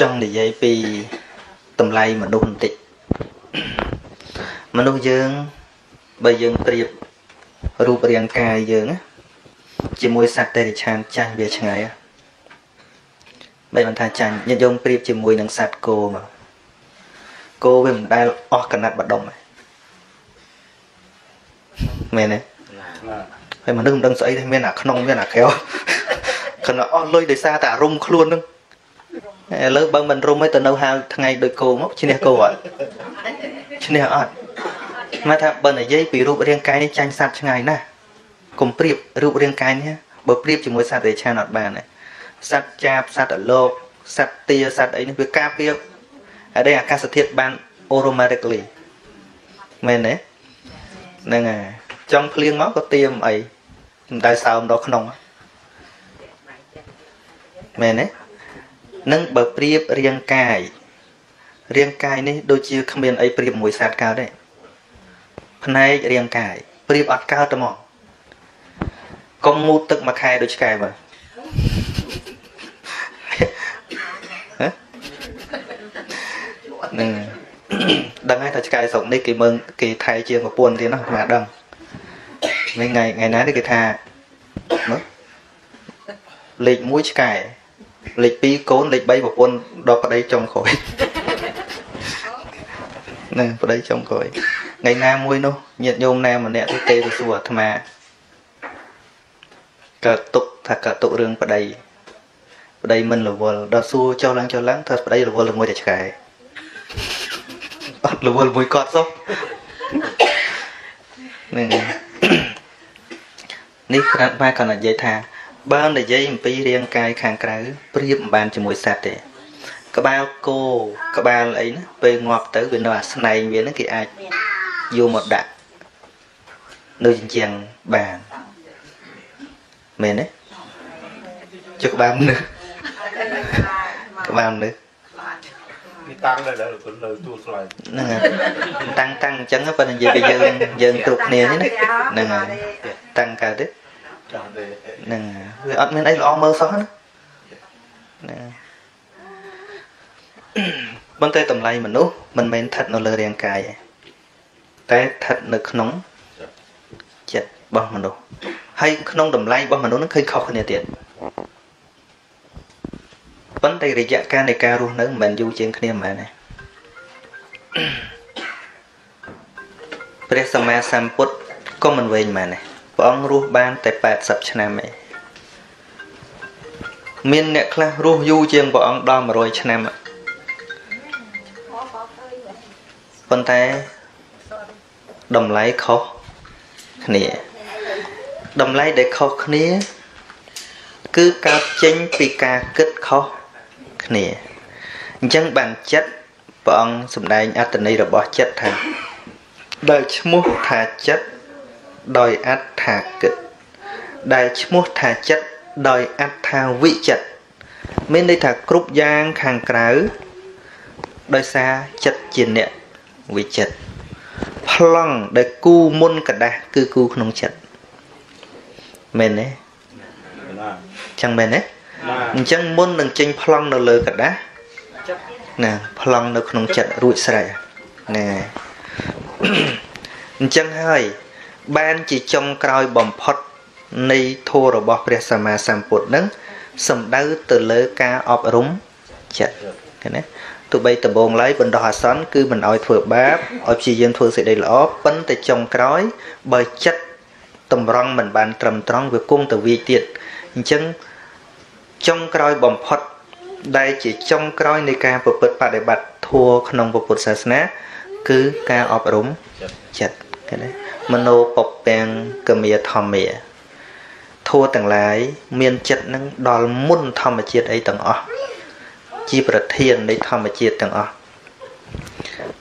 ចង់និយាយពីតម្លៃមនុស្សបន្តិចមនុស្សយើងបើយើងប្រៀបរូបរាងកាយយើងជាមួយសត្វតិរិឆានចាញ់វាឆ្ងាយបែបមិនថាចាញ់ញាតិយោមប្រៀបជាមួយនឹងសត្វគោមកគោវាមិនដែលអស់កណាត់បដុំទេមែនទេហើយមនុស្សមិនដឹងស្អីទេមានអាក្នុងមានអាក្រៅគណៈអស់លុយដោយសារតែអារម្មណ៍ខ្លួនហ្នឹង ឥឡូវបើមិនរុំឲ្យទៅនៅហាលថ្ងៃដូចគោមកឈ្នះគោអត់ឈ្នះអត់មកថាបើនិយាយពីរូបរាងកាយនេះចាញ់សត្វឆ្ងាយណាស់កុំប្រៀបរូបរាងកាយនេះបើប្រៀបជាមួយសត្វរាឆានអត់បានទេសត្វចាបសត្វអលោកសត្វទាសត្វអីនេះវាការពារហើយដែលអាកាសធាតុបាន automatically មែនទេហ្នឹងហើយចង់ភ្លៀងមកក៏ទៀមអីមិនដែលសើមដល់ក្នុងមែនទេ នឹងបើប្រៀបរាងកាយរាងកាយនេះដូចជាគ្មានអីប្រៀបមួយសត្វកើតទេផ្នែករាងកាយប្រៀបអត់កើតទេមកកុំងូតទឹកមួយខែដូចឆ្កែមើលហ្នឹងដឹងហើយថាឆ្កែស្រុកនេះគេមើលគេថៃជាងប្រពន្ធទៀតណាមិនដឹងមិនថ្ងៃថ្ងៃណាគេថាមើលលេខ1ឆ្កែ លេខ2កូនលេខ3ប្រពន្ធដល់ប្តីចុងក្រោយហ្នឹងប្តីចុងក្រោយថ្ងៃណាមួយនោះញាតិញោមណាម្នាក់ទៅទេទៅសួរអាត្មាកើតទុកថាកើតទុករឿងប្តីប្តីមិនរវល់ដល់សួរចុះឡើងចុះឡើងថាប្តីរវល់ជាមួយតែឆ្កែអត់រវល់មួយគាត់សោះហ្នឹងនេះក្រាន់បែរគាត់និយាយថា បើនិយាយអំពីរាងកាយខាងក្រៅប្រៀបមិនបានជាមួយសត្វទេក្បាលគោក្បាលអីណាពេលងាប់ទៅវានៅអាស្នែងវាហ្នឹងគេអាចយកមកដាក់នៅជញ្ជាំងបានមែនទេចុះក្បាលមនុស្សក្បាលមនុស្សនេះតាំងនៅលើលើទួលស្លាយហ្នឹងហើយតាំងតាំងអញ្ចឹងប៉ុន្តែនិយាយពីយើងយើងគ្រប់គ្នានេះណាហ្នឹងហើយតាំងកើតទេ ចាំទេហ្នឹងវាអត់មានអីល្អមើលសោះណាណាប៉ុន្តែតម្លៃមនុស្សមិនមែនស្ថិតនៅលើរាងកាយទេតែស្ថិតនៅក្នុងចិត្តរបស់មនុស្សហើយក្នុងតម្លៃរបស់មនុស្សនឹងឃើញខុសគ្នាទៀតប៉ុន្តែរយៈកាលនៃការរស់នៅមិនមែនយូរជាងគ្នាមែនទេព្រះសម្មាសម្ពុទ្ធក៏មិនវែងមែនទេ ព្រះអង្គរស់បានតែ80ឆ្នាំឯងមានអ្នកខ្លះរស់យូរជាងព្រះអង្គដល់100ឆ្នាំប៉ុន្តែតម្លៃខុសគ្នាតម្លៃដែលខុសគ្នា គឺកើតចេញពីការគិតខុសគ្នាអញ្ចឹងបានចិត្តព្រះអង្គសម្ដែងអត្តន័យរបស់ចិត្តថាដែលឈ្មោះថាចិត្ត ដោយអត្ថាគិតដែលឈ្មោះថាចិត្តដោយអត្ថាវិចិត្តមានន័យថាគ្រប់យ៉ាងខាងក្រៅដោយសារចិត្តជាអ្នកវិចិត្តប្លង់ដែលគូមុនកដាស់គឺគូក្នុងចិត្តមែនទេចឹងមែនទេអញ្ចឹងមុននឹងចេញប្លង់នៅលើกระดาษណាប្លង់នៅក្នុងចិត្តរួចស្រេចណែអញ្ចឹងហើយ បានជាចុងក្រោយបំផុត នៃធម៌របស់ព្រះសម្មាសម្ពុទ្ធនឹងសំដៅទៅលើការអប់រំចិត្តឃើញទេទោះបីដំបងឡើយបណ្ដោះអាសន្នគឺមិនអោយធ្វើបាបឲ្យព្យាយាមធ្វើសេចក្តីល្អប៉ុន្តែចុងក្រោយ បើចិត្តតម្រង់មិនបាន ត្រឹមត្រង់វាគង់ទៅវាទៀតអញ្ចឹងចុងក្រោយបំផុត ដែលជាចុងក្រោយនៃការប្រព្រឹត្តបដិបត្តិធម៌ក្នុងពុទ្ធសាសនា គឺការអប់រំចិត្ត គេណាមនោពពាំងកមាធម្មាធัวទាំងឡាយមានចិត្តនឹងដល់មុនធម្មជាតិអីទាំងអស់ជាប្រធាននៃធម្មជាតិទាំងអស់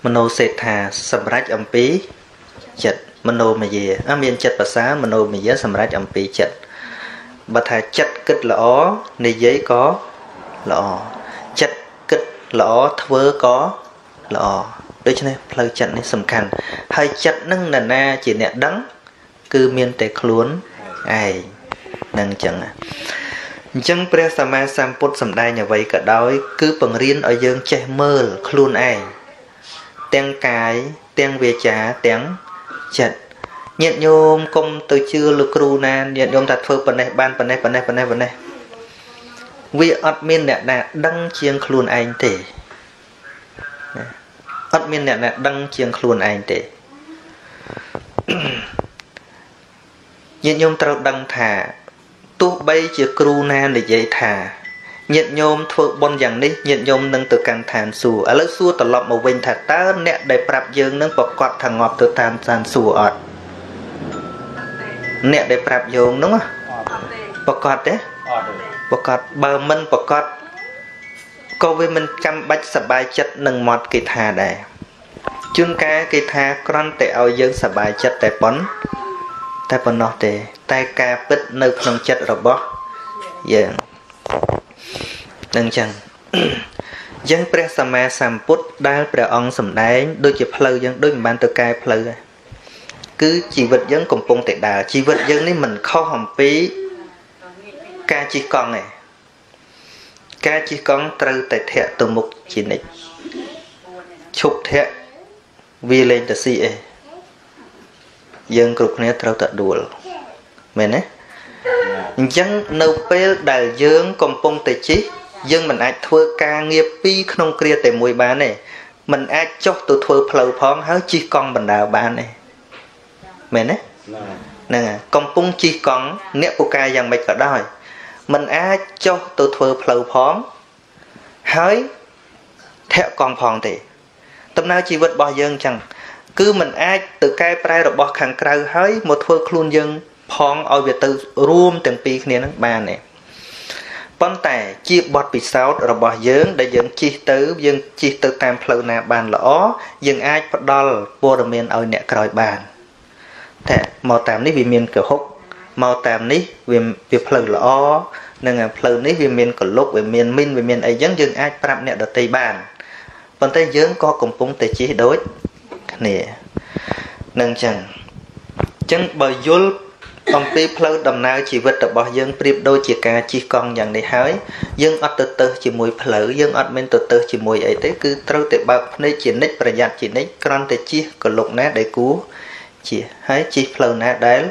មនោសេដ្ឋាសម្រាប់អំពីចិត្តមនោមយាមានចិត្តប្រសាមនោមយាសម្រាប់អំពីចិត្តបើថាចិត្តគិតល្អនិយាយក៏ល្អចិត្តគិតល្អធ្វើក៏ល្អ ដូច្នេះផ្លូវចិត្តនេះសំខាន់ហើយចិត្តនឹងនរណាជាអ្នកដឹង គឺមានតែខ្លួនឯងនឹងអញ្ចឹងអអញ្ចឹងព្រះសម្មាសម្ពុទ្ធសម្ដែងអ្វីក៏ដោយ គឺបង្រៀនឲ្យយើងចេះមើលខ្លួនឯងទាំងកាយទាំងវាចាទាំងចិត្តញាតិញោមកុំទៅជឿលោកគ្រូណាញាតិញោមថាធ្វើប៉ុណ្ណេះបានប៉ុណ្ណេះប៉ុណ្ណេះប៉ុណ្ណេះប៉ុណ្ណេះវាអត់មានអ្នកណាដឹងជាងខ្លួនឯងទេ អត់មានអ្នកណាដឹងជាងខ្លួនឯងទេញាតិញោមត្រូវដឹងថាទោះបីជាគ្រូណានិយាយថាញាតិញោមធ្វើបុណ្យយ៉ាងនេះញាតិញោមនឹងទៅកាន់ឋានសួគ៌ឥឡូវសួរត្រឡប់មកវិញថាតើអ្នកដែលប្រាប់យើងនឹងប្រកាសថាងាប់ទៅតាមឋានសួគ៌អត់អ្នកដែលប្រាប់យើងនោះប្រកាសទេអត់ទេប្រកាសបើមិនប្រកាស ក៏វាមិនចាំបាច់សប្បាយចិត្តនឹងមាត់គេថាដែរជួនកាលគេថាគ្រាន់តែឲ្យយើងសប្បាយចិត្តតែប៉ុនតែប៉ុណ្ណោះទេ តែការពិតនៅក្នុងចិត្តរបស់យើងនឹងចឹងយើងព្រះសម្មាសម្ពុទ្ធដែលព្រះអង្គសម្ដែងដូចជាផ្លូវយើងដូចមិនបានទៅកែផ្លូវទេគឺជីវិតយើងកំពុងតែដើរជីវិតយើងនេះមិនខុសអំពីការជិះកង់ទេ ការជិះកង់ត្រូវតែធាក់ទៅមុខជានិច្ចឈប់ធាក់វាលេងទៅស៊ីអីយើងគ្រប់គ្នាត្រូវតែដួលមែនទេអញ្ចឹងនៅពេលដែលយើងកំពុងតែជិះយើងមិនអាចធ្វើការងារពីរក្នុងគ្រាតែមួយបានទេមិនអាចចុះទៅធ្វើផ្លូវផងហើយជិះកង់បណ្ដើរបានទេមែនទេណាហ្នឹងហើយកំពុងជិះកង់អ្នកពូកែយ៉ាងម៉េចក៏ដោយ មិនអាចចុះទៅធ្វើផ្លូវផងហើយធាក់កងផងទេដំណើរជីវិតរបស់យើងអញ្ចឹងគឺមិនអាចទៅកែប្រែរបស់ខាងក្រៅហើយមកធ្វើខ្លួនយើងផងឲ្យវាទៅរួមទាំងពីរគ្នានឹងបានទេប៉ុន្តែជាបទពិសោធន៍របស់យើងដែលយើងជិះទៅយើងជិះទៅតាមផ្លូវណាបានល្អយើងអាចផ្ដល់ព័ត៌មានឲ្យអ្នកក្រោយបានតែមកតាមនេះវាមានកុហក មកតាមនេះវាវាផ្លូវល្អនឹងផ្លូវនេះវាមានកលុកវាមានមីនវាមានអីចឹងយើងអាចប្រាប់អ្នកដទៃបានប៉ុន្តែយើងក៏កំពុងតែជិះដូចគ្នានឹងចឹងចឹងបើយល់អំពីផ្លូវដំណើរជីវិតរបស់យើងប្រៀបដូចជាការជិះកង់យ៉ាងនេះហើយយើងអត់ទៅទៅជាមួយផ្លូវយើងអត់មានទៅទៅជាមួយអីទេគឺត្រូវតែបើកភ្នែកជានិច្ចប្រយ័ត្នជានិច្ចគ្រាន់តែជិះកលុកណាដែលគួរជិះហើយជិះផ្លូវណាដែល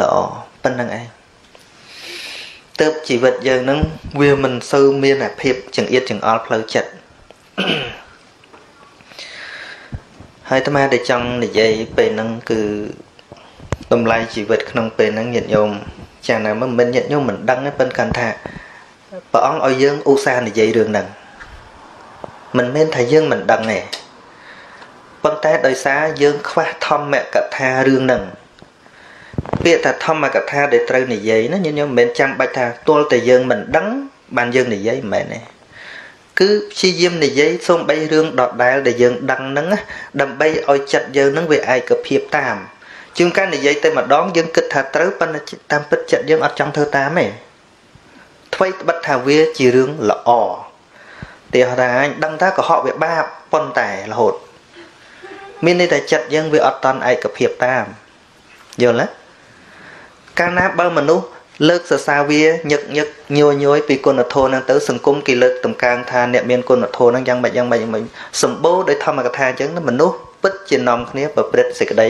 ល្អ ប៉ុណ្្នឹងឯងទៅជីវិតយើងនឹងវាមិនសូវមានអាភាពចង្អៀតចង្អល់ផ្លូវចិត្តហើយអាត្មាដែលចង់និយាយពេលហ្នឹងគឺតម្លៃជីវិតក្នុងពេលហ្នឹងញាតិញោមចាណាមិនមែនញាតិញោមមិនដឹងទេប៉ុន្តែគាត់ថាព្រះអង្គឲ្យយើងឧស្សាហ៍និយាយរឿងហ្នឹងមិនមែនថាយើងមិនដឹងទេប៉ុន្តែដោយសារយើងខ្វះធម្មកថារឿងហ្នឹង ពាក្យថាធម្មកថាដែលត្រូវនិយាយណាញាតិញោមមិនមែនចាំបាច់ថាទល់តែយើងមិនដឹងបានយើងនិយាយមិនមែនទេគឺព្យាយាមនិយាយសូម្បីរឿងដដែលដែលយើងដឹងហ្នឹងណាដើម្បីឲ្យចិត្តយើងហ្នឹងវាឯកភាពតាមជាងការនិយាយតែម្ដងយើងគិតថាត្រូវប៉ុន្តែតាមពិតចិត្តយើងអត់ចង់ធ្វើតាមទេថ្មីត្បិតថាវាជារឿងល្អទីហោថាអញដឹងថាកុហកវាបាបប៉ុន្តែរហូត មានន័យថាចិត្តយើងវាអត់តន់ឯកភាពតាមយល់ទេ កាលណាបើមនុស្សលើកសរសើរវាញឹកញឹកញយញយពីគុណធម៌ហ្នឹងទៅសង្គមគេលើកតម្កើងថាអ្នកមានគុណធម៌ហ្នឹងយ៉ាងម៉េចយ៉ាងម៉េចយ៉ាងម៉េចសម្បូរដោយធម្មកថាអញ្ចឹងមនុស្សពិតជានាំគ្នាប្រព្រឹត្តសេចក្តី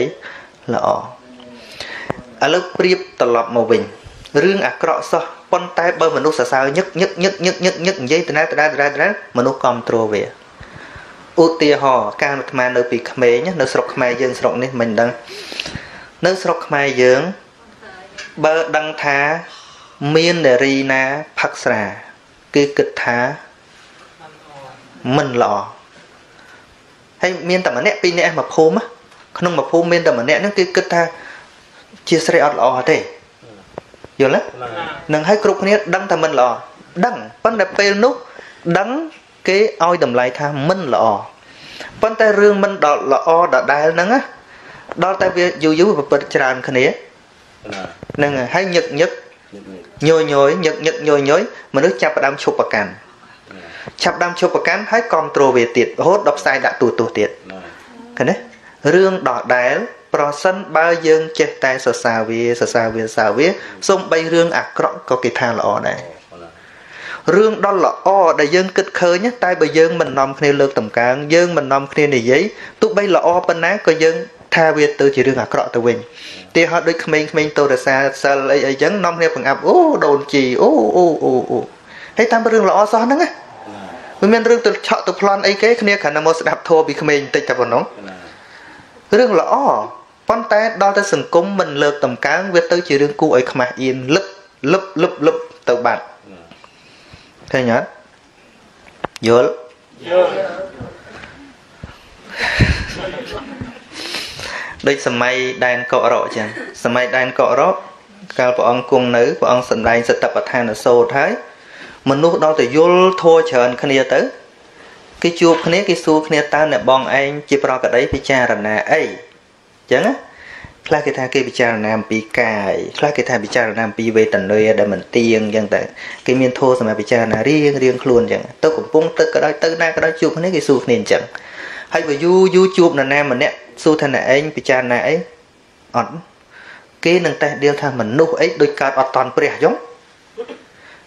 ល្អឥឡូវប្រៀបត្រឡប់មកវិញរឿងអាក្រក់សោះប៉ុន្តែបើមនុស្សសរសើរញឹកញឹកញឹកញឹកញឹកញឹកនិយាយតណាតណាតណាតណាមនុស្សគ្រប់គ្រងវាឧទាហរណ៍ការអាត្មានៅពីក្មេងនៅស្រុកខ្មែរយើងស្រុកនេះមិនដឹងនៅស្រុកខ្មែរយើង បើដឹងថាមាននារីណាផឹកស្រា គឺគិតថាមិនល្អហើយមានតែម្នាក់ពីរនាក់មកភូមិក្នុងមួយភូមិមានតែម្នាក់ហ្នឹងគឺគិតថាជាស្រីអត់ល្អទេយល់ទេហ្នឹងហើយនឹងឲ្យគ្រប់គ្នាដឹងថាមិនល្អដឹងប៉ុន្តែពេលនោះដឹងគេឲ្យតម្លៃថាមិនល្អប៉ុន្តែរឿងមិនដល់ល្អដដែលហ្នឹងណាដល់តែវាយូរយូរវាប្រព្រឹត្តច្រើនគ្នាណា ហ្នឹងហើយហើយញឹកញឹកញឹកញឹកញយញយញឹកញឹកញយញយមនុស្សចាប់ផ្ដើមឈប់ប្រកាន់ចាប់ផ្ដើមឈប់ប្រកាន់ហើយគ្រប់គ្រងវាទៀតរហូតដល់ផ្សាយដាក់ទូទស្សន៍ទៀតណាឃើញទេរឿងដដែលប្រសិនបើយើងចេះតែសរសើរវាសរសើរវាសរសើរវាសំបីរឿងអាក្រក់ក៏គេថាល្អដែរណារឿងដ៏ល្អដែលយើងគិតឃើញតែបើយើងមិននាំគ្នាលើកតម្កើងយើងមិននាំគ្នានិយាយទោះបីល្អប៉ុណ្ណាក៏យើងថាវាទៅជារឿងអាក្រក់ទៅវិញ ទីហត់ដូចក្មេងៗទៅរសាសិលអីអីចឹងនាំគ្នាបង្អាប់អូដូនជីអូអូអូអូហើយតាមរឿងល្អសោះហ្នឹងណាមិនមានរឿងទៅឆក់ទៅប្លន់អីគេគ្នាគ្រាន់តែមកស្ដាប់ធម៌ពីក្មេងបន្តិចតែប៉ុណ្ណឹងរឿងល្អប៉ុន្តែដល់ទៅសង្គមមិនលើកតម្កើងវាទៅជារឿងគួរឲ្យខ្មាស់អៀនលឹបលឹបលឹបលឹបទៅបាត់ឃើញអត់យល់យល់ ដូចសម័យដែនកុរៈចឹងសម័យដែនកុរៈកាលព្រះអង្គគង់នៅព្រះអង្គសម្ដែងសតបដ្ឋានសូត្រហើយមនុស្សដល់ទៅយល់ធัวច្រើនគ្នាទៅគេជួបគ្នាគេសួរគ្នាតើអ្នកបងឯងជាប្រកដីពិចារណាអីចឹងណាខ្លះគេថាគេពិចារណាអំពីកាយខ្លះគេថាពិចារណាអំពីវេទនាដែលមិនទៀងចឹងតែគេមានធោសម្រាប់ពិចារណារៀងរៀងខ្លួនចឹងទៅកំពុងទឹកក៏ដោយទៅណាក៏ដោយជួបគ្នាគេសួរគ្នាអញ្ចឹងហើយបើយូរយូរជួបនរណាម្នាក់ សួរថាអ្នកឯងពិចារណាអីអត់គេនឹងតេះដៀលថាមនុស្សអីដូចកើតអត់តន់ព្រះចឹង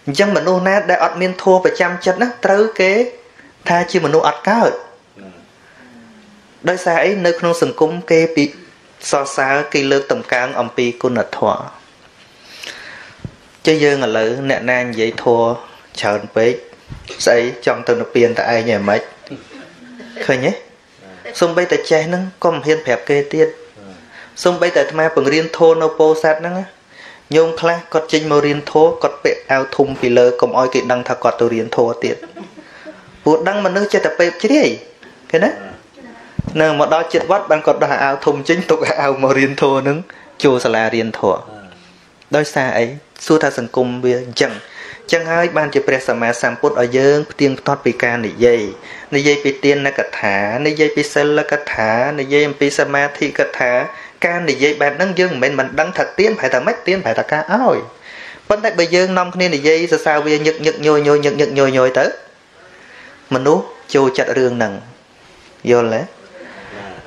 អញ្ចឹងមនុស្សណាដែលអត់មានធัวប្រចាំចិត្តណាត្រូវគេថាជាមនុស្សអត់កើតដោយសារអីនៅក្នុងសង្គមគេពីសរសើរគេលើកតម្កើងអំពីគុណធម៌ចេះយើងឥឡូវអ្នកណានិយាយធម៌ច្រើនពេកស្អីចង់ទៅនិព្វានតែឯងយ៉ាងម៉េចឃើញទេ សំបីតែចេះហ្នឹងក៏មិនហ៊ានប្រាប់គេទៀតសំបីតែអាត្មាបង្រៀនធម៌នៅពោធិ៍សាត់ហ្នឹងញោមខ្លះគាត់ចេញមករៀនធម៌គាត់ពាក់អាវធុំពីលើកុំឲ្យគេដឹងថាគាត់ទៅរៀនធម៌ទៀតព្រោះដឹងមនុស្សចិត្តតែពេបជ្រាយឃើញទេនៅមកដល់ចិត្តវត្តបានគាត់ដោះអាវធំចេញទុកអាវមករៀនធម៌នឹងចូលសាលារៀនធម៌ដោយសារអីសួរថាសង្គមវាអញ្ចឹង ចឹងហើយបានជាព្រះសម្មាសម្ពុទ្ធឲ្យយើងផ្ទៀងផ្ទាត់ពីការនិយាយនិយាយពីទានកថានិយាយពីសិលកថានិយាយអំពីសមាធិកថាការនិយាយបែបហ្នឹងយើងមិនមែនមិនដឹងថាទានប្រហែលថាម៉េចទានប្រហែលថាការឲ្យប៉ុន្តែបើយើងនាំគ្នានិយាយសរសើរវាញឹកញឹកញយញយញឹកញឹកញយញយទៅមនុស្សចូលចិត្តរឿងហ្នឹងយល់ទេ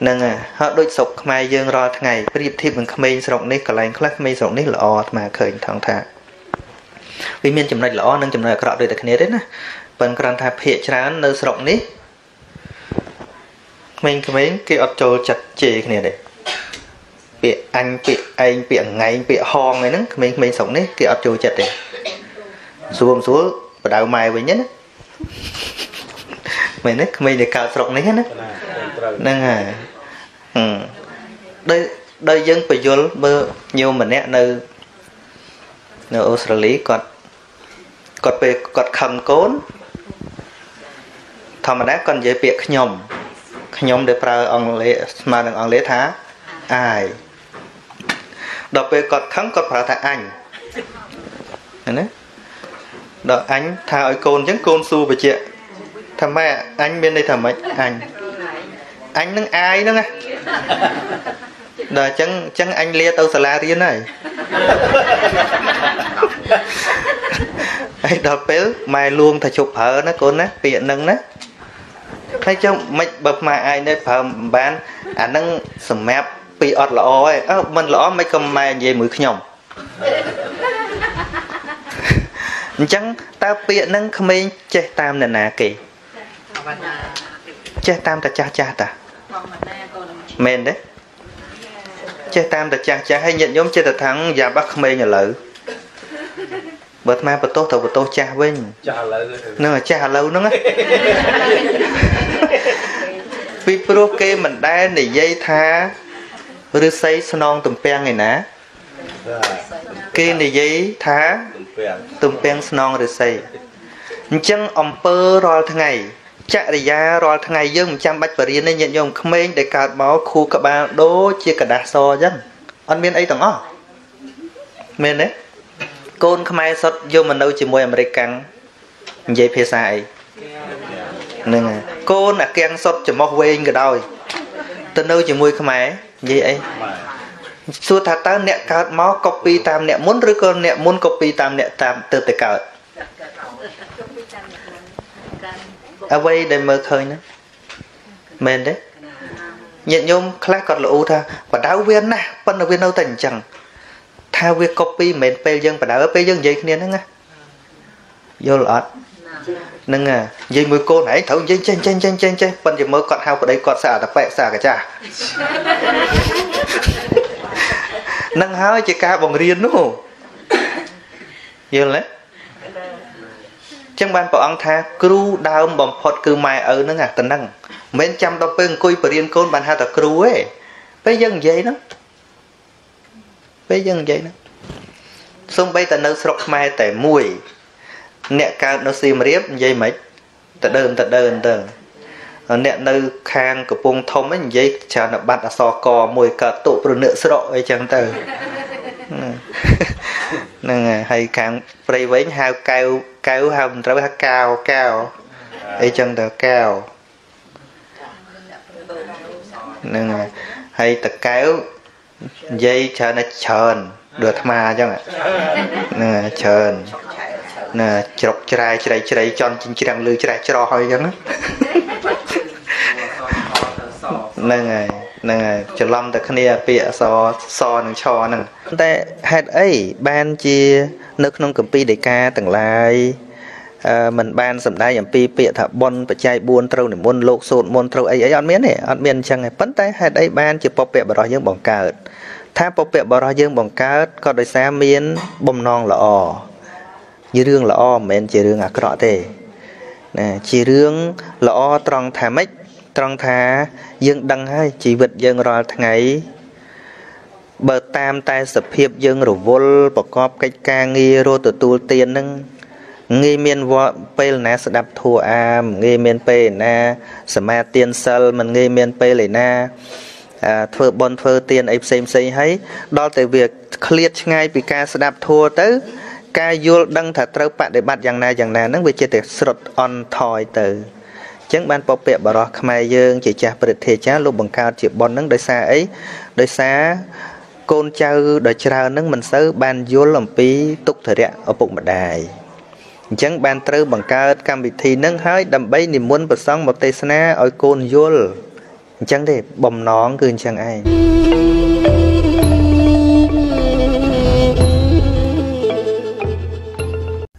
ហ្នឹងហើយដូចស្រុកខ្មែរយើងរាល់ថ្ងៃប្រៀបធៀបនឹងក្មេងស្រុកនេះកន្លែងខ្លះក្មេងស្រុកនេះល្អអាត្មាឃើញថងថា វាមានចំណុចល្អនិងចំណុចអាក្រក់ដូចតែគ្នាទេណាប៉ុន្តែគ្រាន់ថាភាកច្រើននៅស្រុកនេះក្មេងៗគេអត់ចូលចិត្តជេរគ្នាទេពាក្យអញពាក្យឯងពាក្យងៃពាក្យហងអីហ្នឹងក្មេងៗស្រុកនេះគេអត់ចូលចិត្តទេសួរស្រួលបដៅម៉ែវិញណាមែនទេក្មេងដែលកើតស្រុកនេះណាហ្នឹងហើយដោយដោយយើងបយលមើលញោមម្នាក់នៅនៅអូស្ត្រាលីគាត់ គាត់ពេលគាត់ខឹងកូនធម្មតាគាត់និយាយពាក្យខ្ញុំខ្ញុំដែលប្រើអង់គ្លេសស្មើនឹងអង់គ្លេសថាអាយដល់ពេលគាត់ខឹងគាត់ប្រើថាអញណាដល់អញថាឲ្យកូនអញ្ចឹងកូនសួរបជាថាម៉ែអញមានន័យថាម៉េចអញអញនឹងអាយហ្នឹងណាដល់អញ្ចឹងអញ្ចឹងអញលាទៅសាលារៀនហើយ ហើយដល់ពេលម៉ែលួងថាជប់ប្រើណាកូនណាពាក្យហ្នឹងណាហើយចឹងមិនបើម៉ែអាយនេះប្រើមិនបានអាហ្នឹងសម្រាប់ពីអត់ល្អឯងអើមិនល្អមិនក៏ម៉ែនិយាយមួយខ្ញុំអញ្ចឹងតើពាក្យហ្នឹងក្មេងចេះតាមអ្នកណាគេចេះតាមតាចាស់ចាស់តាមែនទេចេះតាមតាចាស់ចាស់ហើយញាតិញោមចេះតែថាំងយ៉ាបះក្មេងឥឡូវ បើអាត្មាបន្ទោសទៅបន្ទោសចាស់វិញចាស់ឥឡូវហ្នឹងចាស់ឥឡូវហ្នឹងពីព្រោះគេមិនដែលនិយាយថាឫស្សីស្នងទំពាំងឯណាគេនិយាយថាទំពាំងស្នងឫស្សីអញ្ចឹងអំពើរាល់ថ្ងៃចរិយារាល់ថ្ងៃយើងមិនចាំបាច់បរៀនទេញាតិញោមក្មេងដែលកើតមកខួរក្បាលដូចជាกระดาษសអញ្ចឹងអត់មានអីទាំងអស់មែនទេ កូនខ្មែរសុទ្ធយកមកនៅជាមួយអាមេរិកកាំងនិយាយភាសាអីហ្នឹងហើយកូនអាកៀងសុទ្ធចំោះវែងក៏ដោយទៅនៅជាមួយខ្មែរនិយាយអីសួរថាតើអ្នកកើតមកកូពីតាមអ្នកមុនឬក៏អ្នកមុនកូពីតាមអ្នកតាមទៅតែកើតអ្វីដែលមើលឃើញហ្នឹងមែនទេញាតិញោមខ្លះគាត់ល្អូថាបដៅវាណាស់ប៉ុន្តែវានៅតែអញ្ចឹង ថាវា copy មិនមែនពេលយើងបដៅពេលយើងនិយាយគ្នាហ្នឹងណាយល់អត់ហ្នឹងនិយាយមួយកូនឯងត្រូវនិយាយចេះចេះចេះចេះចេះប៉ុន្តែមើលគាត់ហៅប្តីគាត់សាអតប៉ែសាកាចានឹងហើយជាការបង្រៀននោះយល់ទេចឹងបានព្រះអង្គថាគ្រូដើមបំផុតគឺម៉ែឪហ្នឹងអាតំណឹងមិនមែនចាំដល់ពេលអង្គុយបរៀនកូនបានហៅថាគ្រូទេពេលយើងនិយាយហ្នឹង ពេលយើងនិយាយហ្នឹងសំបីតែនៅស្រុកខ្មែរតែមួយអ្នកកើតនៅសៀមរាបនិយាយមិនតដើមតដើមទៅអ្នកនៅខាងកំពង់ធំហ្នឹងនិយាយច្រើនបាត់អសកមួយកើតតុប្រនឹកស្រកអីចឹងទៅហ្នឹងហើយខាងព្រៃវិញហៅកែវកែវហៅមិនត្រូវហៅកៅកៅអីចឹងទៅកៅហ្នឹងហើយតកែវ និយាយច្រើនតែច្រើនដូចអាត្មាអញ្ចឹងហ្នឹងច្រើនណាជ្រុកច្រែជ្រៃជ្រៃចន់ចិញ្ច្រាំងលឺច្រែច្រោះហើយអញ្ចឹងហ្នឹងហើយហ្នឹងហើយច្រឡំតែគ្នាពាក្យអសសនិងឆហ្នឹងតែហេតុអីបានជា នៅក្នុងកម្ពីដីកាទាំងឡាយ មិនបានសំដែងអំពីពាក្យថាប៉ុនបច្ច័យ4ត្រូវនិមន្តលោកសូត្រមន្តត្រូវអីអីអត់មានទេអត់មានអញ្ចឹងទេប៉ុន្តែហេតុអីបានជាពពកបរោះយើងបង្កើត ថាពពកបរោះយើងបង្កើតក៏ដោយសារមានបំណងល្អជារឿងល្អមិនមែនជារឿងអាក្រក់ទេណាជារឿងល្អត្រង់ថាម៉េចត្រង់ថាយើងដឹងហើយជីវិតយើងរាល់ថ្ងៃបើតាមតែសភាពយើងរវល់ប្រកបកិច្ចការងាររត់ទទួលទាននឹង ងាយមានវត្តពេលណាស្ដាប់ធัวអាមងាយមានពេលណាសមាទានសិលមិនងាយមានពេលឯណាធ្វើបន់ធ្វើទានអីផ្សេងផ្សេងហើយដល់តែវាឃ្លាតឆ្ងាយពីការស្ដាប់ធัวទៅ ការយល់ដឹងថាត្រូវបដិបត្តិយ៉ាងណាយ៉ាងណាហ្នឹងវាជាតែស្រុតអន់ថយទៅអញ្ចឹងបានពពកបរោះខ្មែរយើងជាចាស់ព្រឹទ្ធាចារ្យលោកបង្កើតជាប៉ុនហ្នឹងដោយសារអីដោយសារកូនចៅដ៏ច្រើនហ្នឹងមិនសូវបានយល់អំពីទុក្ខធរៈឪពុកម្ដាយអ ញ្ចឹងបានត្រូវបង្កើតកម្មវិធីហ្នឹងហើយដើម្បីនិមន្តប្រសង់មកទេសនាឲ្យកូនយល់អញ្ចឹងទេបំណងគឺអញ្ចឹងឯង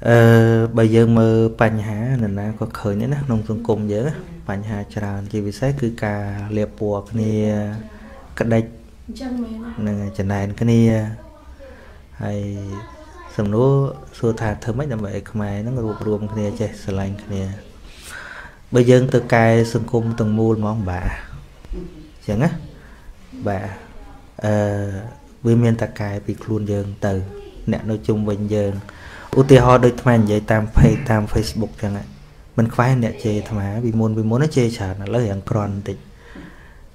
អឺបើយើងមើលបញ្ហានរណាក៏ឃើញដែរណាក្នុងសង្គមយើងបញ្ហាច្រើនជាពិសេសគឺការលៀបពណ៌គ្នាក្តិចអញ្ចឹងមែននឹងចំណែនគ្នាហើយ សំណួរសួរថាធ្វើម៉េចដើម្បីឲ្យខ្មែរហ្នឹងរួបរวมគ្នាចេះស្រឡាញ់គ្នាបើយើងទៅកែសង្គមទាំងមូលហ្មងបាទអញ្ចឹងណាបាទអឺវាមានតែកែពីខ្លួនយើងទៅ អ្នកនៅជុំវិញយើងឧទាហរណ៍ដូចថ្មនិយាយតាម page តាម Facebook ចឹងមិនខ្វះអ្នកជេរថ្មពីមុនពីមុនជេរច្រើនឥឡូវយ៉ាងក្រន់បន្តិច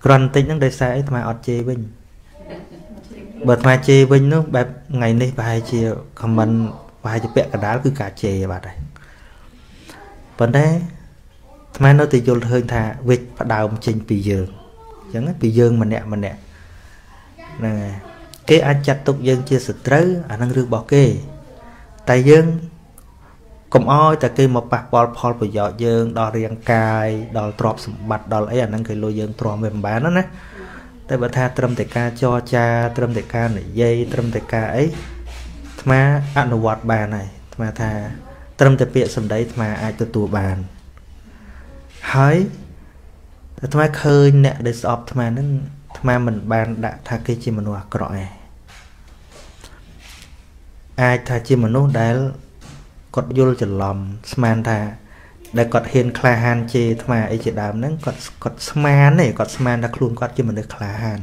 ក្រន់បន្តិចហ្នឹងដោយសារអីថ្មអត់ជេរវិញ បើថ្មជេរវិញនោះបែបថ្ងៃនេះប្រហែលជា comment ប្រហែលជាពាក់កណ្ដាលគឺការជេរបាត់ហើយប៉ុន្តែថ្មនៅតែយល់ឃើញថាវិច្ចផ្ដើមចេញពីយើងអញ្ចឹងពីយើងម្នាក់ម្នាក់ហ្នឹងហើយគេអាចចាត់ទុកយើងជាសត្រូវអានឹងរឿងរបស់គេតែយើងកុំអោយតែគេមកប៉ះពាល់ផលប្រយោជន៍យើងដល់រាងកាយដល់ទ្រព្យសម្បត្តិដល់អីអាហ្នឹងគេលុយយើងទ្រាំវាមិនបានណា តែបើថាត្រឹមតែការចរចា ត្រឹមតែការនិយាយត្រឹមតែការអីអាត្មាអនុវត្តបានហើយអាត្មាថា ត្រឹមតែពាក្យសម្ដីអាត្មាអាចទទួលបានហើយអាត្មាឃើញអ្នកដែលស្អប់អាត្មាហ្នឹងអាត្មាមិនបានដាក់ថាគេជាមនុស្សអាក្រក់ទេអាចថាជាមនុស្សដែលគាត់យល់ច្រឡំស្មានថា ដែលគាត់ហ៊ានក្លាហានជេរអាត្មាអីជាដើមហ្នឹងគាត់គាត់ស្មានទេគាត់ស្មានថាខ្លួនគាត់ជាមនុស្សក្លាហាន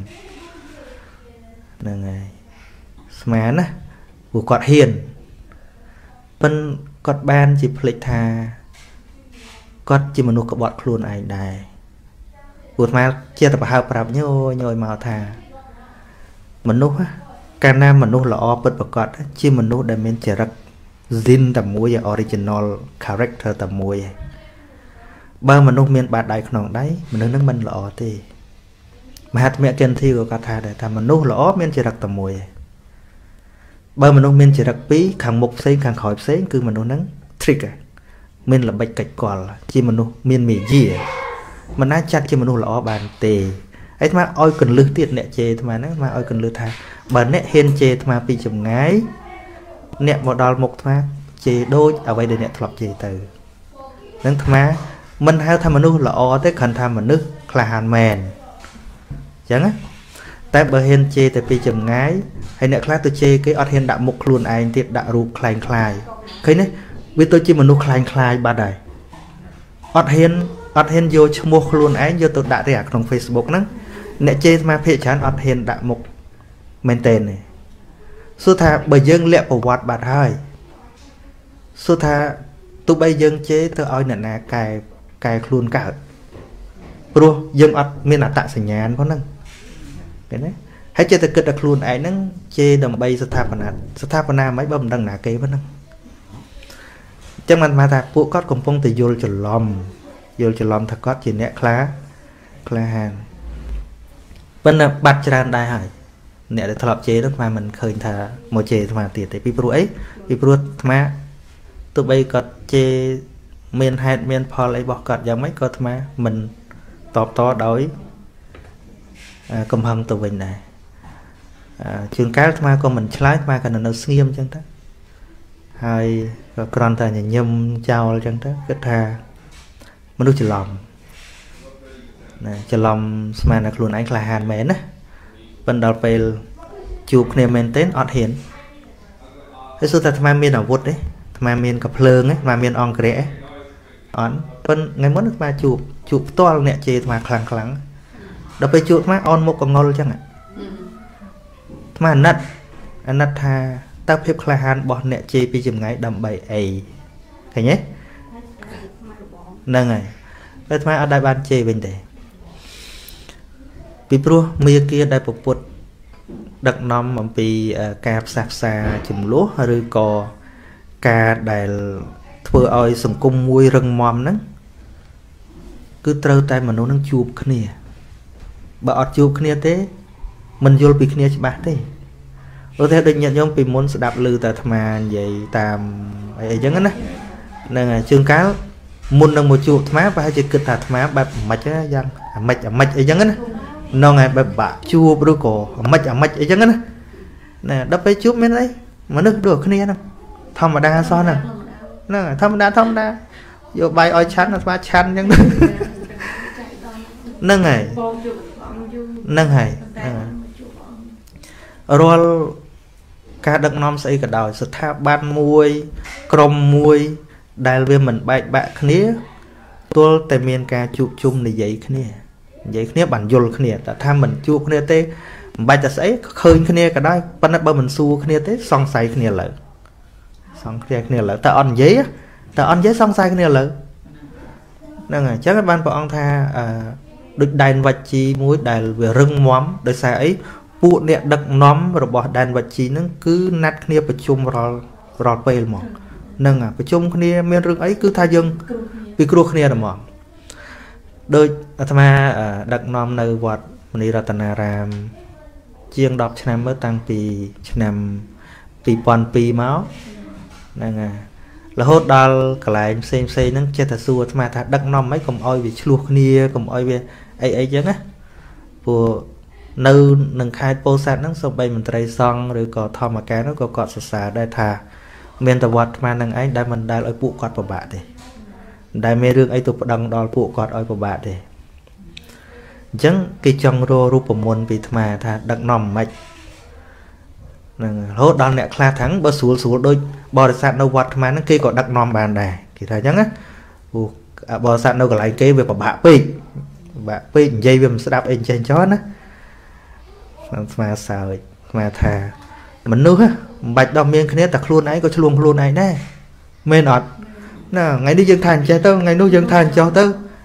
ហ្នឹងហើយស្មានណាព្រោះគាត់ហ៊ានប៉ិនគាត់បានជាភ្លេចថាគាត់ជាមនុស្សក្បត់ខ្លួនឯងដែរព្រោះអាត្មាជាតប្រហើប្រាប់ញយញយមកថាមនុស្សកាលណាមនុស្សល្អពិតប្រកបជាមនុស្សដែលមានចរិត zin តែមួយ original character តែមួយឯងបើមនុស្សមានបាតដៃក្នុងដៃមនុស្សនឹងមិនល្អទេមហាត្មកិនធីក៏គាត់ថាដែរថាមនុស្សល្អមានចរិតតែមួយឯងបើមនុស្សមានចរិតពីរខាងមុខផ្សេងខាងក្រោយផ្សេងគឺមនុស្សហ្នឹង trick មានល្បិចកិច្ចកលជាមនុស្សមានមេយាមិនអាចចាត់ជាមនុស្សល្អបានទេហើយអាឲ្យកលឹះទៀតអ្នកជេរអាហ្នឹងអាឲ្យកលឹះថាបើអ្នកហ៊ានជេរអាពីចម្ងាយ អ្នកមកដល់មុខអាជា ជេរដូចអ្វីដែលអ្នកធ្លាប់ជេរទៅនឹងអាត្មាមិនហៅថាមនុស្សល្អទេគ្រាន់ថាមនុស្សក្លាហានមែនអញ្ចឹងណាតែបើហ៊ានជេរតែពីចម្ងាយហើយអ្នកខ្លះទៅជេរគេអត់ហ៊ានដាក់មុខខ្លួនឯងទៀតដាក់រូបคล้ายคล้ายឃើញទេវាទៅជាមនុស្សคล้ายคล้ายបាត់ហើយអត់ហ៊ានអត់ហ៊ានយកឈ្មោះខ្លួនឯងយកទៅដាក់ទេអាក្នុង Facebook ហ្នឹងអ្នកជេរស្មាភាកច្រើនអត់ហ៊ានដាក់មុខមែនតើទេ សួរថាបើយើងលាក់ប្រវត្តិបាត់ហើយសួរថាទោះបីយើងជេរទៅឲ្យអ្នកណាកែកែខ្លួនកើតព្រោះយើងអត់មានអត្តសញ្ញាណផងហ្នឹងឃើញទេហើយចិត្តតែគិតតែខ្លួនឯងហ្នឹងជេរដើម្បីស្ថាបនាស្ថាបនាមិនបើមិនដឹងណាគេប៉ុណ្ណឹងអញ្ចឹងបានថាពួកគាត់កំពុងតែយល់ច្រឡំយល់ច្រឡំថាគាត់ជាអ្នកខ្លាក្លាហានប៉ុន្តែបាត់ច្រើនដែរហើយ អ្នកដែលធ្លាប់ជេរនោះអាមិនឃើញថាមកជេរអាត្មាទៀតទេពីព្រោះអីពីព្រោះអាត្មាទោះបីគាត់ជេរមានហេតុមានផលអីរបស់គាត់យ៉ាងម៉េចក៏អាត្មាមិនតបតដោយកំហឹងទៅវិញដែរជួនកាលអាត្មាក៏មិនឆ្លើយអាត្មាក៏នៅស្ងៀមអញ្ចឹងទៅហើយក៏គ្រាន់តែញញឹមចោលអញ្ចឹងទៅគិតថាមនុស្សច្រឡំណាច្រឡំស្មានតែខ្លួនឯងក្លាហានមែនណា ប៉ុន្តែដល់ពេលជួបគ្នាមែនទែនអត់ហ៊ានហើយសួរថាអាត្មាមានអាវុធទេអាត្មាមានកភ្លើងទេអាត្មាមានអង្គរៈទេអត់ប៉ុន្តែថ្ងៃមុនអាត្មាជួបជួបផ្ទាល់អ្នកជេរអាត្មាខ្លាំងខ្លាំងដល់ពេលជួបអាត្មាអនមុខកងុលអញ្ចឹងអាត្មាអាណិតអាណិតថាតើភាពក្លាហានរបស់អ្នកជេរពីចម្ងាយដើម្បីអីឃើញទេហ្នឹងហើយតែអាត្មាអត់ដែលបានជេរវិញទេ ពីព្រោះមាគាដែលពពុទ្ធដឹកនាំអំពីការផ្សះផ្សាចំនួនឬក៏ការដែលធ្វើឲ្យសង្គមមួយរឹងមាំហ្នឹងគឺត្រូវតែមនុស្សនឹងជួបគ្នាបើអត់ជួបគ្នាទេមិនយល់ពីគ្នាច្បាស់ទេឧទាហរណ៍ដូចញាតិញោមពីមុនស្ដាប់ឮតែអាត្មានិយាយតាមអីអីចឹងណាហ្នឹងហើយជួនកាលមុននឹងមកជួបអាត្មាប្រហែលជាគិតថាអាត្មាបែបអាម៉េចយ៉ាងអាម៉េចអាម៉េចអីចឹងណា នងឯបែបបាក់ជួបឬក៏អាម៉េចអាម៉េចអីចឹងណាណាដល់ពេលជួបមានអីមនុស្សដូចគ្នាហ្នឹងធម្មតាសោះហ្នឹងហ្នឹងធម្មតាធម្មតាយកបាយឲ្យឆាន់អាស្មាឆាន់អញ្ចឹងហ្នឹងហើយហ្នឹងហើយរាល់ការដឹកនាំស្អីក៏ដោយស្ថាប័នមួយ ក្រុមមួយ ដែលវាមិនបែកបាក់គ្នាទល់តែមានការជួបជុំនិយាយគ្នា និយាយគ្នាបានយល់គ្នាតែថាមិនជួបគ្នាទេមិនបាច់តែស្អីឃើញគ្នាក៏ដោយប៉ុន្តែបើមិនសួរគ្នាទេសង្ស័យគ្នាលើសង្ស័យគ្នាលើតែអត់និយាយតែអត់និយាយសង្ស័យគ្នាលើហ្នឹងហើយអញ្ចឹងបានព្រះអង្គថាអឺដូចដែនវច្ជីមួយដែលវារឹងមាំដោយសារអីពួកអ្នកដឹកនាំរបស់ដែនវច្ជីហ្នឹងគឺណាត់គ្នាប្រជុំរាល់រាល់ពេលហ្មងហ្នឹងប្រជុំគ្នាមានរឿងអីគឺថាយើងពីគ្រោះគ្នាហ្មង ដូចអាត្មាដឹកនាំនៅវត្តមនីរតនារាម ជាង10ឆ្នាំមើលតាំងពីឆ្នាំ2002មកហ្នឹងហើយរហូតដល់កន្លែងផ្សេងផ្សេងហ្នឹងចិត្តតែសួរអាត្មាថាដឹកនាំអីកុំអោយវាឆ្លោះគ្នាកុំអោយវាអីអីចឹងណាព្រោះនៅនឹងខេត្តពោធិ៍សាត់ហ្នឹងសូម្បីមន្ត្រីសង្ឃឬក៏ធម្មការហ្នឹងក៏គាត់សរសើរដែរថា មានតវត្តអាត្មានឹងឯងដែលមិនដែលឲ្យពួកគាត់ពិបាកទេ ដែលមានរឿងអីទៅប្តឹងដល់ពួកគាត់ឲ្យពិបាកទេអញ្ចឹងគេចង់រករូបមន្តពីអាត្មាថាដឹកនាំមិននឹងរហូតដល់អ្នកខ្លះថាំងបើស្រួលស្រួលដូចបរិស័ទនៅវត្តអាត្មាហ្នឹងគេក៏ដឹកនាំបានដែរគេថាអញ្ចឹងណាព្រោះបរិស័ទនៅកន្លែងគេវាពិបាកពេកពិបាកពេកនិយាយវាមិនស្ដាប់អីចេះចោះណាអាត្មាសើចអាត្មាថាមនុស្សមិនបាច់ដល់មានគ្នាតែខ្លួនឯងក៏ឆ្លងខ្លួនឯងដែរមែនអត់ ណាថ្ងៃនេះយើងថាអញ្ចេះទៅថ្ងៃនោះយើងថាអញ្ចោះទៅ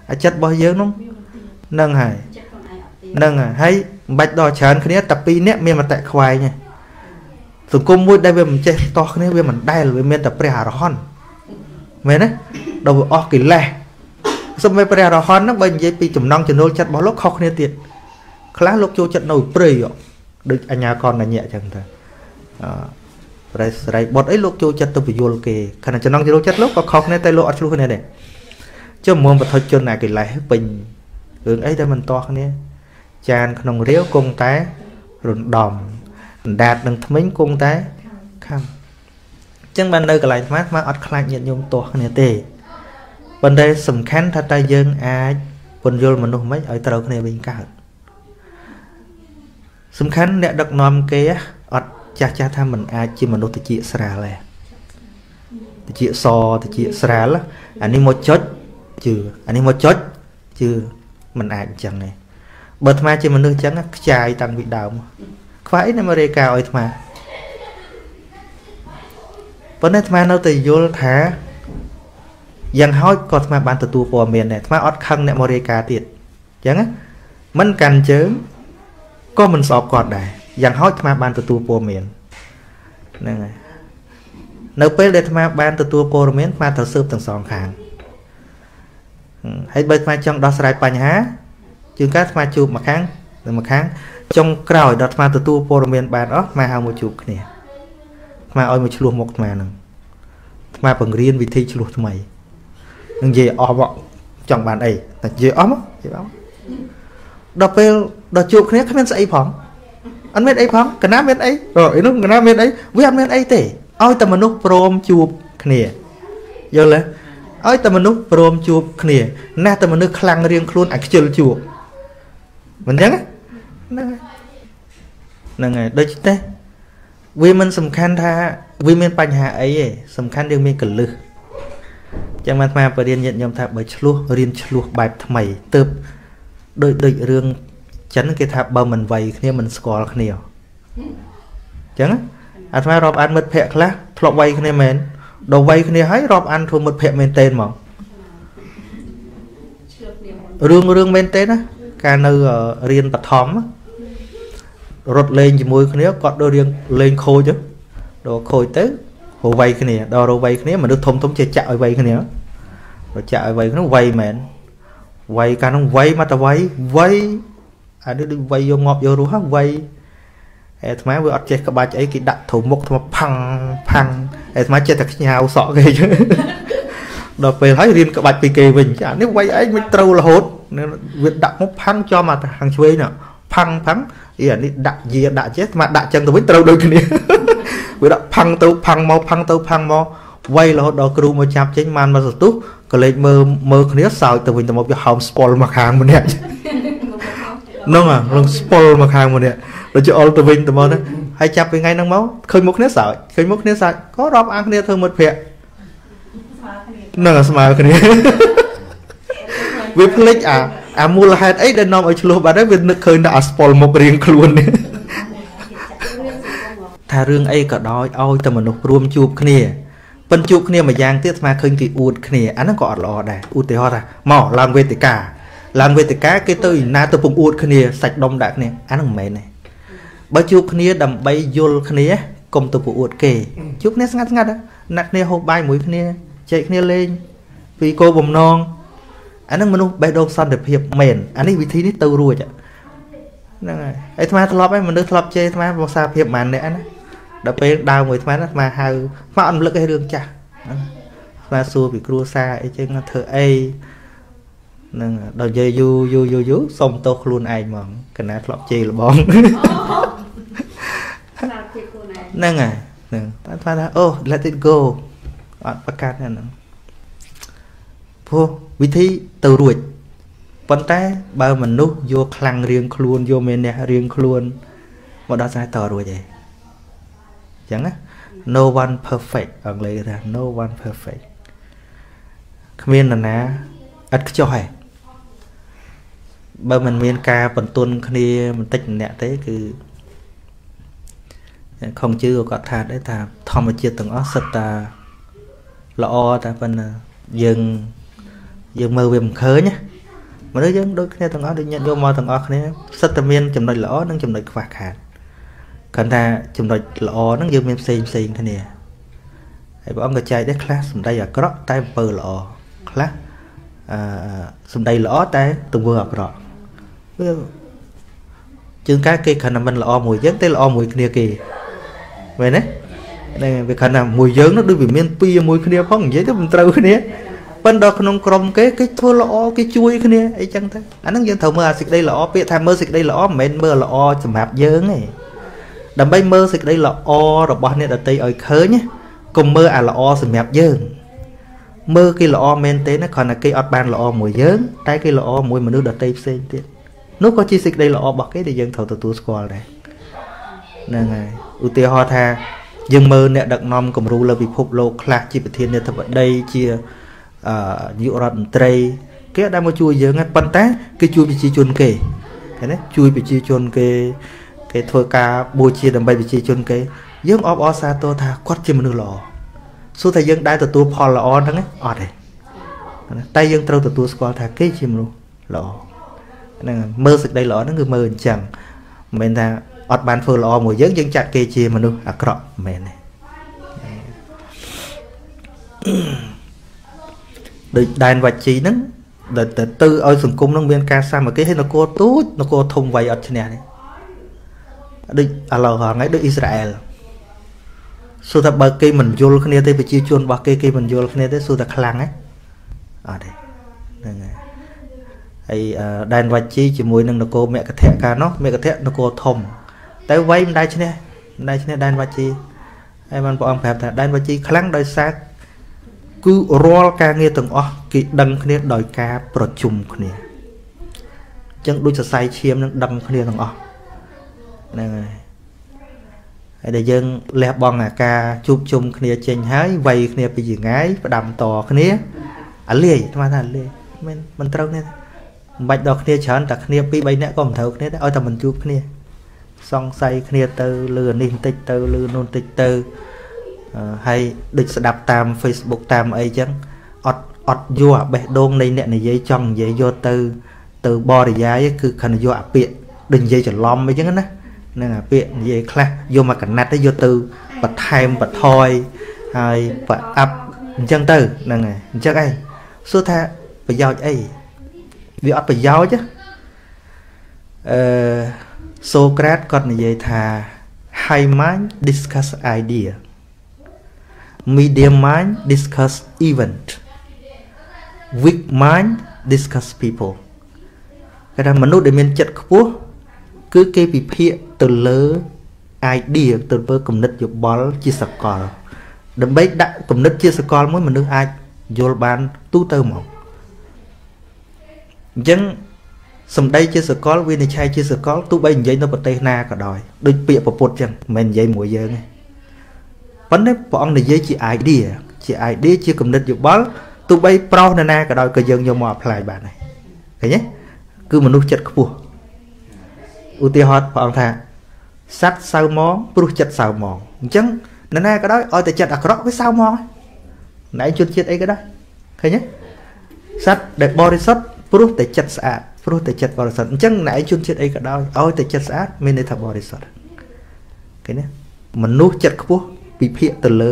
អាចិត្តរបស់យើងនោះនឹងហើយនឹងហើយមិនបាច់ដល់ច្រើនគ្នាតែពីរនាក់មានមតិខ្វែងសង្គមមួយដែលវាមិនចេះតោះគ្នាវាមិនដែលវាមានតែព្រះអរហន្តមែនទេដល់វាអស់កិលេសសូម្បីព្រះអរហន្តហ្នឹងបើនិយាយពីចំណងចំណូលចិត្តរបស់លោកខុសគ្នាទៀតខ្លះលោកចូលចិត្តនៅព្រៃដូចអញ្ញាកនញ្ញៈអញ្ចឹងទៅអឺ ប្រែស្រីបុតអីលោកចូលចិត្តទៅពយល់គេខណៈចំណងចូលចិត្តលោកក៏ខុសគ្នាតែលោកអត់ឆ្លោះគ្នាដែរចុះមុំបថុជនអាកិលេសពេញរឿងអីតែមិនតោះគ្នា ចានក្នុងរាវគង់តែរំដំអណ្ដាតនឹងថ្មិញគង់តែខំអចឹងបាននៅកន្លែងអាត្មាអាត្មាអត់ខ្លាចញាតិញោមទាស់គ្នាទេប៉ុន្តែសំខាន់ថាតើយើងអាចពន្យល់មនុស្សមិនឲ្យត្រូវគ្នាវិញកើតសំខាន់អ្នកដឹកនាំគេអត់ ចាស់ចាស់ថាมันអាចជាមនុស្សតិចស្រាលទេតិចសតិចស្រាលអានេះមកចុចជឿអានេះមកចុចជឿมันអាចអញ្ចឹងទេបើអាត្មាជាមនុស្សអញ្ចឹងខ្ចាយតាំងពីដើមខ្វះអីនៅមករាយការណ៍ឲ្យអាត្មាប៉ុន្តែអាត្មានៅតែយល់ថាយ៉ាងហោចក៏អាត្មាបានទទួលព័ត៌មានដែរអាត្មាអត់ខឹងអ្នកមករាយការណ៍ទៀតអញ្ចឹងមិនកាន់ជើងក៏មិនស្អប់គាត់ដែរ យ៉ាងហោចអាត្មាបានទទួលព័ត៌មានហ្នឹងហើយនៅពេលដែលអាត្មាបានទទួលព័ត៌មានអាត្មាត្រូវស៊ើបទាំងសងខាងហើយបើអាត្មាចង់ដោះស្រាយបញ្ហាជួនកាលអាត្មាជួបមួយខាងទៅមួយខាងចុងក្រោយដល់អាត្មាទទួលព័ត៌មានបានអស់អាត្មាហៅមកជួបគ្នាអាត្មាឲ្យមកឆ្លោះមុខអាត្មាហ្នឹងអាត្មាបង្រៀនវិធីឆ្លោះថ្មីនឹងនិយាយអស់មកចង់បានអីតែនិយាយអស់មកនិយាយអស់ដល់ពេលដល់ជួបគ្នាគ្មានស្អីផង អត់មានអីផងកណាមានអីអីនោះកណាមានអីវាអត់មានអីទេឲ្យតែមនុស្សព្រមជួបគ្នាយល់ទេឲ្យតែមនុស្សព្រមជួបគ្នាណាស់តែមនុស្សខ្លាំងរៀងខ្លួនអាខ្ជិលជួបមិនចឹងហ្នឹងហើយហ្នឹងហើយដូច្នេះវាមិនសំខាន់ថាវាមានបញ្ហាអីទេសំខាន់យើងមានកលឹះចឹងបានអាបរិញ្ញាញាតិញោមថាបើឆ្លោះរៀនឆ្លោះបែបថ្មីទៅដូចដូចរឿង ចិនគេថាបើមិនវ័យគ្នាមិនស្គាល់គ្នាអញ្ចឹងអាត្មារាប់អានមិត្តភ័ក្ដិខ្លះធ្លាប់វ័យគ្នាមែនដល់វ័យគ្នាហើយរាប់អានធ្វើមិត្តភ័ក្ដិមែនតេនហ្មងរឿងរឿងមែនតេនណាកាលនៅរៀនបឋមរត់លេងជាមួយគ្នាគាត់ដូចរៀងលេងខូចដល់ខូចទៅរវ័យគ្នាដល់រវ័យគ្នាមនុស្សធំធំចេះចាក់ឲ្យវ័យគ្នាដល់ចាក់ឲ្យវ័យគ្នាវ័យមែនវ័យកាលនោះវ័យមកតវ័យវ័យ អានេះដូចវ័យយកងាប់យករស់ហ្នឹងវ័យអាត្មាវាអត់ចេះក្បាច់អីគេដាក់ធុំមុខថ្មផាំងផាំងអាត្មាចេះតែខ្ញាវសក់គេដល់ពេលហើយរៀនក្បាច់ពីគេវិញអានេះវ័យឯងមិនត្រូវរហូតវាដាក់មុខផាំងចំអាខាងឆ្វេងផាំងផាំងអីអានេះដាក់យាដាក់ចេះអាត្មាដាក់ចឹងទៅវិញត្រូវដូចគ្នាវាដាក់ផាំងទៅផាំងមកផាំងទៅផាំងមកវ័យរហូតដល់គ្រូមកចាប់ចេញបានមកសទុះក៏លេចមើលមើលគ្នាសើចទៅវិញទៅមកវាហោមស្ពុលមកខាងម្នាក់ ហ្នឹងអារងស្ពុលមកខាងម្នាក់ដូចជាអុលទៅវិញទៅមកហ្នឹងហើយចាប់ពីថ្ងៃហ្នឹងមកឃើញមុខគ្នាសើចឃើញមុខគ្នាសើចក៏រាប់អានគ្នាធ្វើមិត្តភ័ក្តិហ្នឹងស្មើគ្នាវាភ្លេចអាអាមូលហេតុអីដែលនាំឲ្យឆ្លោះបាត់ហើយវានឹកឃើញតែអាស្ពុលមុខរៀងខ្លួននេះថារឿងអីក៏ដោយឲ្យតែមនុស្សរួមជួបគ្នាប៉ិនជួបគ្នាមួយយ៉ាងទៀតស្មាឃើញគេអួតគ្នាអាហ្នឹងក៏អត់ល្អដែរឧទាហរណ៍ថាមកឡើងវេទិកា ឡើងវេទិកាគេទៅណាទៅពំអួតគ្នាសាច់ដុំដាក់គ្នាអាហ្នឹងមិនមែនទេបើជួបគ្នាដើម្បីយល់គ្នាកុំទៅពអួតគេជួបគ្នាស្ងាត់ស្ងាត់ណាត់គ្នាហូបបាយមួយគ្នាចែកគ្នាលេងពីគោបំណងអាហ្នឹងមនុស្សបេះដូងសន្តិភាពមែនអានេះវិធីនេះទៅរួចហ្នឹងហើយអាត្មាធ្លាប់ហើយមនុស្សធ្លាប់ជេរអាត្មាភាសាភាពម៉ានអ្នកណាដល់ពេលដើរមួយអាត្មាអាត្មាហៅអាត្មាអត់រំលឹកឲ្យរឿងចាស់អាត្មាសួរពីគ្រួសារអីចឹងធ្វើអី នឹងដល់និយាយយូរយូរយូរយូរសុំទោសខ្លួនឯងហ្មងកណាធ្លាប់ជេរលបងហ្នឹងហើយហ្នឹងតែថាអូ let it go អត់ប្រកាសហ្នឹងព្រោះវិធីទៅរួចប៉ុន្តែបើមនុស្សយកខ្លាំងរៀងខ្លួនយកមេនះរៀងខ្លួនមកដល់ស្រ័យតរួចឯងអញ្ចឹងណា no one perfect អង់គ្លេសគេថា no one perfect គ្មាននរណាឥតខ្ចោះឯង បើមិនមានការបន្ទន់គ្នាបន្តិចម្នាក់ទេគឺខំជឿគាត់ថាដែរថាធម្មជាតិទាំងអស់សិតតាល្អតែប៉ុន្តែយើងយើងមើលវាមិនឃើញណាមនុស្សយើងដូចគ្នាទាំងអស់ដូចញាតិយកមកទាំងអស់គ្នាសិតតែមានចំណុចល្អនិងចំណុចខ្វះខាតគ្រាន់តែចំណុចល្អហ្នឹងយើងមានផ្សេងផ្សេងគ្នាហើយព្រះអង្គក៏ចែកដែរខ្លះសម្ដីអាក្រក់តែអំពើល្អខ្លះអឺសម្ដីល្អតែទង្វើអាក្រក់ វាជាងការគេគ្រាន់តែមិនល្អមួយយើងតែល្អមួយគ្នាគេមែនទេហ្នឹងវាគ្រាន់តែមួយយើងនោះដូចវាមានពីរមួយគ្នាផងនិយាយទៅមិនត្រូវគ្នាប៉ុន្តែក្នុងក្រុមគេគេធ្វើល្អគេជួយគ្នាអីចឹងទៅអាហ្នឹងយើងត្រូវមើលអាសេចក្តីល្អពាក្យថាមើលសេចក្តីល្អមិនមែនមើលល្អសម្រាប់យើងទេដើម្បីមើលសេចក្តីល្អរបស់អ្នកដតីឲ្យឃើញកុំមើលអាល្អសម្រាប់យើងមើលគេល្អមែនទេណាគ្រាន់តែគេអត់បានល្អមួយយើង តែគេល្អមួយមនុស្សដទៃផ្សេងទៀត នោះក៏ជាសេចក្តីល្អរបស់គេដែលយើងត្រូវទទួលស្គាល់ដែរហ្នឹងហើយឧទាហរណ៍ថាយើងមើលអ្នកដឹកនាំគំរូលើពិភពលោកខ្លះជាប្រធានាធិបតីជាអឺនាយករដ្ឋមន្ត្រី គេអត់ដែលមកជួយយើងទេប៉ុន្តែគេជួយប្រជាជនគេឃើញទេជួយប្រជាជនគេ គេធ្វើការបូជាដើម្បីប្រជាជនគេ យើងអបអរសាទរថាគាត់ជាមនុស្សល្អសួរថាយើងដែលទទួលផលល្អហ្នឹងអត់ទេតែយើងត្រូវទទួលស្គាល់ថាគេជាមនុស្សល្អ ហ្នឹងមើលសេចក្តីល្អហ្នឹងគឺមើលអញ្ចឹងមិនមែនថាអត់បានធ្វើល្អមួយយើងយើងចាត់គេជាមនុស្សអាក្រក់មិនមែនទេដូចដែនវជីហ្នឹងដែលទៅទៅឲ្យសង្គមនឹងមានការសាមគ្គីហើយនគរទូចនគរធំវៃអត់ឈ្នះទេដូចឥឡូវហងៃដូចអ៊ីស្រាអែលសួរថាបើគេមិនយល់គ្នាទេប្រជាជនរបស់គេគេមិនយល់គ្នាទេសួរថាខ្លាំងហ៎អត់ទេហ្នឹងហើយ ហើយដែនវជីជាមួយនឹងនគរមគធៈកាលនោះមគធៈនគរធំតែវៃមិនដែលឈ្នះមិនដែលឈ្នះដែនវជីហើយបានព្រះអង្គប្រាប់ថាដែនវជីខ្លាំងដោយសារគឺរាល់ការងារទាំងអស់គេដឹងគ្នាដោយការប្រជុំគ្នាអញ្ចឹងដូចសរសៃឈាមនឹងដឹងគ្នាទាំងអស់ហ្នឹងហើយហើយដែលយើងលះបង់អាការជួបជុំគ្នាចេញហើយវ័យគ្នាពីចងាយផ្ដាំតគ្នាអាលាយស្មានថាអាលាយមិនមិនត្រូវទេ មិនបាច់ដល់គ្នាច្រើនតែគ្នាពីរ3នាក់ក៏មិនត្រូវគ្នាដែរឲ្យតែមិនជួបគ្នាសង្ស័យគ្នាទៅលឺនេះបន្តិចទៅលឺនោះបន្តិចទៅហើយដូចស្ដាប់តាម Facebook តាមអីចឹងអត់អត់យកអាបេះដូងនៃអ្នកនិយាយចង់និយាយយកទៅ ទៅបរិយាយគឺខណ្ឌយកអាពាកដូចនិយាយច្រឡំអីចឹងណានឹងអាពាកនិយាយខ្លះយកមកកណាត់ទៅយកទៅបន្ថែមបន្ថយហើយប្រអាប់អញ្ចឹងទៅហ្នឹងហើយអញ្ចឹងឯងសួរថាប្រយោជន៍អី វាអត់ប្រយោជន៍អឺសូក្រាតគាត់និយាយថា high mind discuss idea medium mind discuss event weak mind discuss people គេថាមនុស្សដែលមានចិត្តខ្ពស់គឺគេពិភាក្សាទៅលើ idea ទៅលើគំនិតយោបល់ជាសកល ដើម្បីដាក់គំនិតជាសកលមួយមនុស្សអាចយល់បានទូទៅហ្មង អញ្ចឹងសម្ដីជាសកលវានិច្ឆ័យជាសកលទោះបីនិយាយនៅប្រទេសណាក៏ដោយដូចពាក្យប្រពុតចឹងមិនមែននិយាយមួយយើងទេប៉ុន្តែព្រះអង្គនិយាយជា idea ជា idea ជាគំនិតយោបល់ទោះបីប្រុសនៅណាក៏ដោយក៏យើងយកមក apply បានដែរឃើញទេគឺមនុស្សចិត្តខ្ពស់ឧទាហរណ៍ព្រះអង្គថាសត្វសៅមងព្រោះចិត្តសៅមងអញ្ចឹងនរណាក៏ដោយឲ្យតែចិត្តអាក្រក់វាសៅមងណែជនជាតិអីក៏ដោយឃើញទេសត្វដែលបរិសុទ្ធ ព្រោះតែចិត្តស្អាតព្រោះតែចិត្តបរិសុទ្ធអញ្ចឹងណែជនជាតិអីក៏ដោយឲ្យតែចិត្តស្អាតមានន័យថាបរិសុទ្ធឃើញទេមនុស្សចិត្តខ្ពស់ពិភាក្សាទៅលើ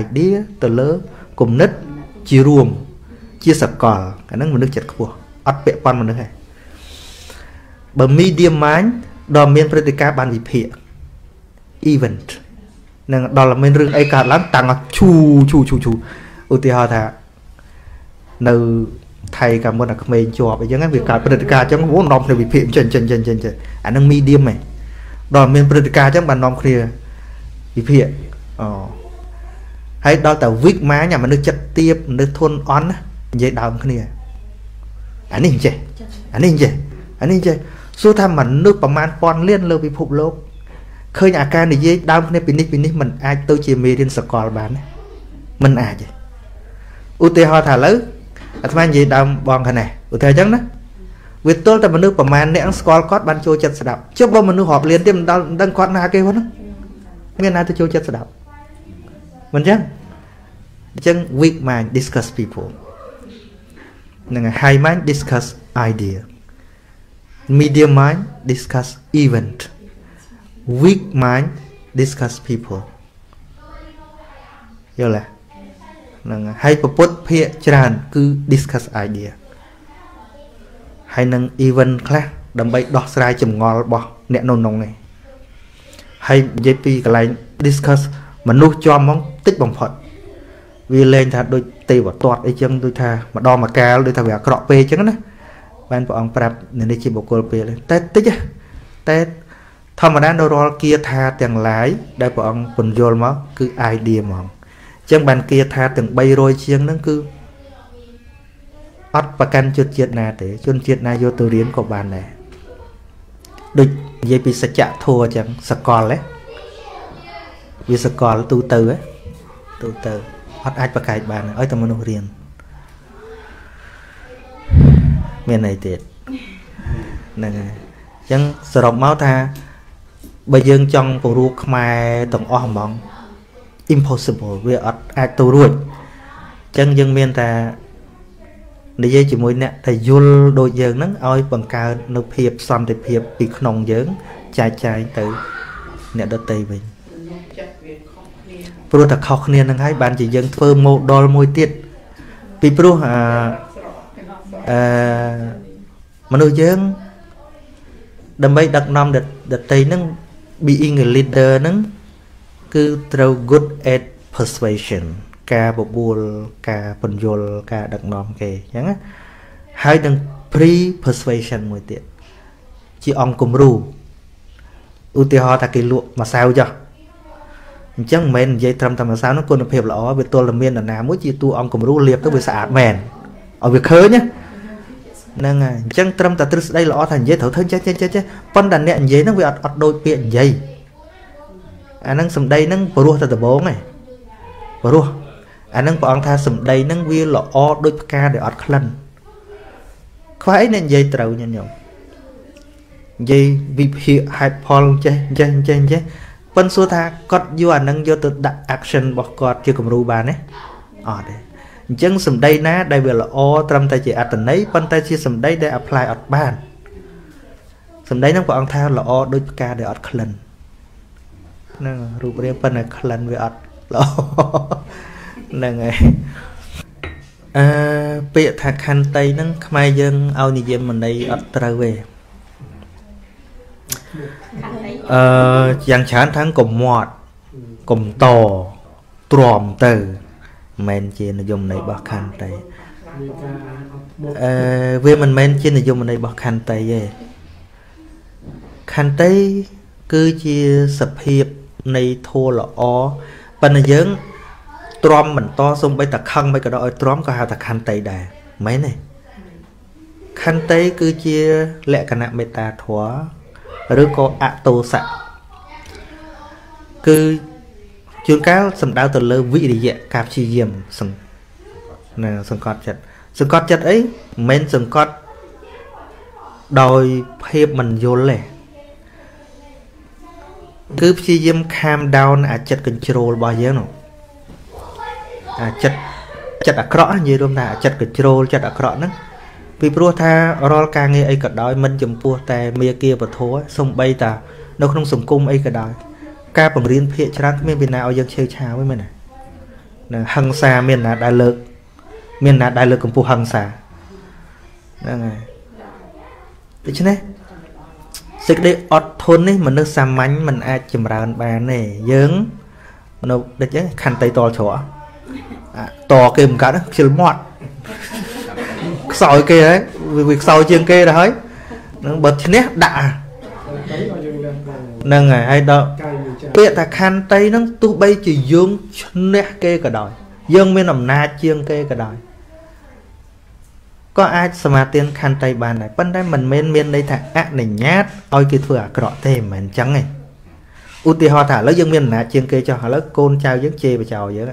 idea ទៅលើគំនិតជារួម ជាសកលអាហ្នឹងមនុស្សចិត្តខ្ពស់អត់ពាក់ព័ន្ធមនុស្សទេបើ medium mind ដល់មានព្រឹត្តិការណ៍បានវិភាគ event នឹងដល់មានរឿងអីកើតឡើងតាំងឈូឈូឈូឈូឧទាហរណ៍ថានៅ ថៃកាមុនអាក្មេងជាប់អីចឹងវាកើតព្រឹត្តិការណ៍ចឹងអូនាំគ្នាវិភាគចិនចិនចិនចិនចិនអានឹងមីឌៀមឯងដល់មានព្រឹត្តិការណ៍ចឹងបាននាំគ្នាវិភាគអូហើយដល់តែ weak mind អាមនុស្សចិត្តទាបមនុស្សធន់អន់និយាយដើមគ្នាអានេះអញ្ចេះអានេះអញ្ចេះអានេះអញ្ចេះសួរថាមនុស្សប្រមាណពាន់លានលើពិភពលោកឃើញអាការនិយាយដើមគ្នាពីនេះពីនេះมันអាចទៅជាមេរៀនសកលបានមិនអាចទេឧទាហរណ៍ថាឥឡូវ អាត្មានិយាយដើមបងខាងនេះឧទាហរណ៍អញ្ចឹងណាវាទល់តែមនុស្សប្រមាណអ្នកស្គាល់គាត់បានចូលចិត្តស្ដាប់ចុះបើមនុស្សរាប់លានទៀតមិនដល់ដឹងគាត់ណាគេហ្នឹងមានណាទៅចូលចិត្តស្ដាប់មិនអញ្ចឹងអញ្ចឹង weak mind discuss people នឹង high mind discuss idea medium mind discuss event weak mind discuss people យល់ទេ ហ្នឹងហើយពពុទ្ធភាកច្រើន គឺ discuss idea ហើយនឹង event ខ្លះដើម្បីដោះស្រាយចម្ងល់របស់អ្នកនៅក្នុងនេះហើយនិយាយពីកន្លែង discuss មនុស្សជាប់ហ្មងតិចបំផុតវាលែងថាដូចទេវតាត់អីចឹងដូចថាម្ដងមកកាលដូចថាវាអាក្រក់ពេកចឹងណាបានព្រះអង្គប្រាប់នេះជាបុគ្គលពេលតែតិចតែធម្មតានៅរាល់គាថាទាំងឡាយដែលព្រះអង្គពន្យល់មកគឺ idea ហ្មង ចឹងបានគាថាទាំង300ជាងហ្នឹងគឺអត់ប្រកាន់ជនជាតិណាទេជនជាតិណាយកទៅរៀនក៏បានដែរដូចនិយាយពីសច្ចធម៌អញ្ចឹងសកលហ៎វាសកលទូទៅហ៎ទូទៅអត់អាចប្រកែកបានឲ្យតែមនុស្សរៀនមានអីទៀតហ្នឹងហើយអញ្ចឹងសរុបមកថាបើយើងចង់ពង្រួកខ្មែរទាំងអស់ហ្មង impossible វាអត់អាចទៅរួចអញ្ចឹងយើងមានតែនិយាយជាមួយអ្នកដែលយល់ដូចយើងហ្នឹងឲ្យបង្កើតនៅភាពសន្តិភាពពីក្នុងយើងចែកចាយទៅអ្នកដទៃវិញព្រោះតែខុសគ្នានឹងហើយបានជាយើងធ្វើ model មួយទៀតពីព្រោះអឺអឺមនុស្សយើងដើម្បីដឹកនាំដតីហ្នឹង being a leader ហ្នឹង គឺត្រូវ good at persuasion ការបបួលការបញ្យលការដឹកនាំគេអញ្ចឹងណាហើយនឹង pre persuasion មួយទៀតជាអង្គគំរូឧទាហរណ៍ថាគេលក់ម្សៅចុះអញ្ចឹងមិនមែននិយាយត្រឹមតែម្សៅនោះគុណភាពល្អវាទល់តែមាននរណាមួយជាតួអង្គគំរូលាបទៅវាស្អាតមែនឲ្យវាឃើញណាហ្នឹងហើយអញ្ចឹងត្រឹមតែទ្រឹស្ដីល្អថានិយាយត្រូវធ្វើចេះចេះចេះចេះប៉ុន្តែអ្នកនិយាយហ្នឹងវាអត់អត់ដូចពាក្យនិយាយ អាហ្នឹងសម្ដីហ្នឹងព្រោះតែដំបងឯងព្រោះអាហ្នឹងព្រះអង្គថាសម្ដីហ្នឹងវាល្អដូចផ្កាដែលអត់ក្លិនខ្វះអីអ្នកនិយាយត្រូវញញោមនិយាយវិភាគហេតុផលចេះចេះចេះចេះប៉ុន្តែសួរថាគាត់យកអាហ្នឹងយកទៅដាក់ action របស់គាត់ជាគំរូបានទេអត់ទេអញ្ចឹងសម្ដីណា ដែលវាល្អត្រឹមតែជាអត្តន័យប៉ុន្តែជាសម្ដីដែល apply អត់បានសម្ដីហ្នឹងព្រះអង្គថាល្អដូចផ្កាដែលអត់ក្លិន ហ្នឹងរូបរាងប៉ុន្តែក្លិនវាអត់ល្អហ្នឹងហើយអឺពាក្យថាខន្តីហ្នឹងខ្មែរយើងឲ្យនិយមន័យអត់ត្រូវទេអឺយ៉ាងច្រើនថាងកុំមាត់កុំតទ្រាំទៅមិនមែនជានិយមន័យរបស់ខន្តីអឺវាមិនមែនជានិយមន័យរបស់ខន្តីទេខន្តីគឺជាសភាព នៃធัวល្អប៉ុន្តែយើងទ្រាំបន្តសំបីតែខឹងមិនក៏ដល់ឲ្យទ្រាំក៏ហៅថាខន្តីដែរមែនទេខន្តីគឺជាលក្ខណៈមេត្តាធម៌ឬក៏អតោសៈគឺជួនកាលសំដៅទៅលើវិរិយៈការព្យាយាមសង្ណាសង្កត់ចិត្តសង្កត់ចិត្តអីមិនមែនសង្កត់ដោយភាពមិនយល់ទេ គឺព្យាយាម calm down អាចិត្ត control របស់យើងនោះអាចិត្តចិត្តអាក្រក់និយាយរួមថាអាចិត្ត control ចិត្តអាក្រក់ហ្នឹងពីព្រោះថារាល់ការងារអីក៏ដោយមិនចំពោះតែមេគាពធសំបីតានៅក្នុងសង្គមអីក៏ដោយការបង្រៀនភាកច្រើនគ្មានពីណាឲ្យយើងឆេវឆាវទេមែនទេនឹងហឹង្សាមានណាដែលលើក មានណាដែលលើកកម្ពស់ហឹង្សាហ្នឹងហើយដូច្នេះ សេចក្តីអត់ធន់នេះមនុស្សសាមញ្ញមិនអាចចម្រើនបានទេយើងមនុស្សដូចចឹងខន្តីតលច្រកតគេមិនកាត់ខ្ជិលមាត់ខ្សោយគេហើយវាខ្សោយជាងគេទៅហើយនឹងបើឈ្នះដាក់ហ្នឹងហើយហើយដល់ពាក្យថាខន្តីហ្នឹងទោះបីជាយើងឈ្នះគេក៏ដោយយើងមានអំណាចជាងគេក៏ដោយ ក៏អាចសមាទានខន្តីបានដែរប៉ុន្តែមិនមែនមានន័យថាអនុញ្ញាតឲ្យគេធ្វើអាក្រក់ទេមិនមែនអញ្ចឹងទេឧទាហរណ៍ថាឥឡូវយើងមានអំណាចជាងគេចុះឥឡូវកូនចៅយើងជេរបចោយើង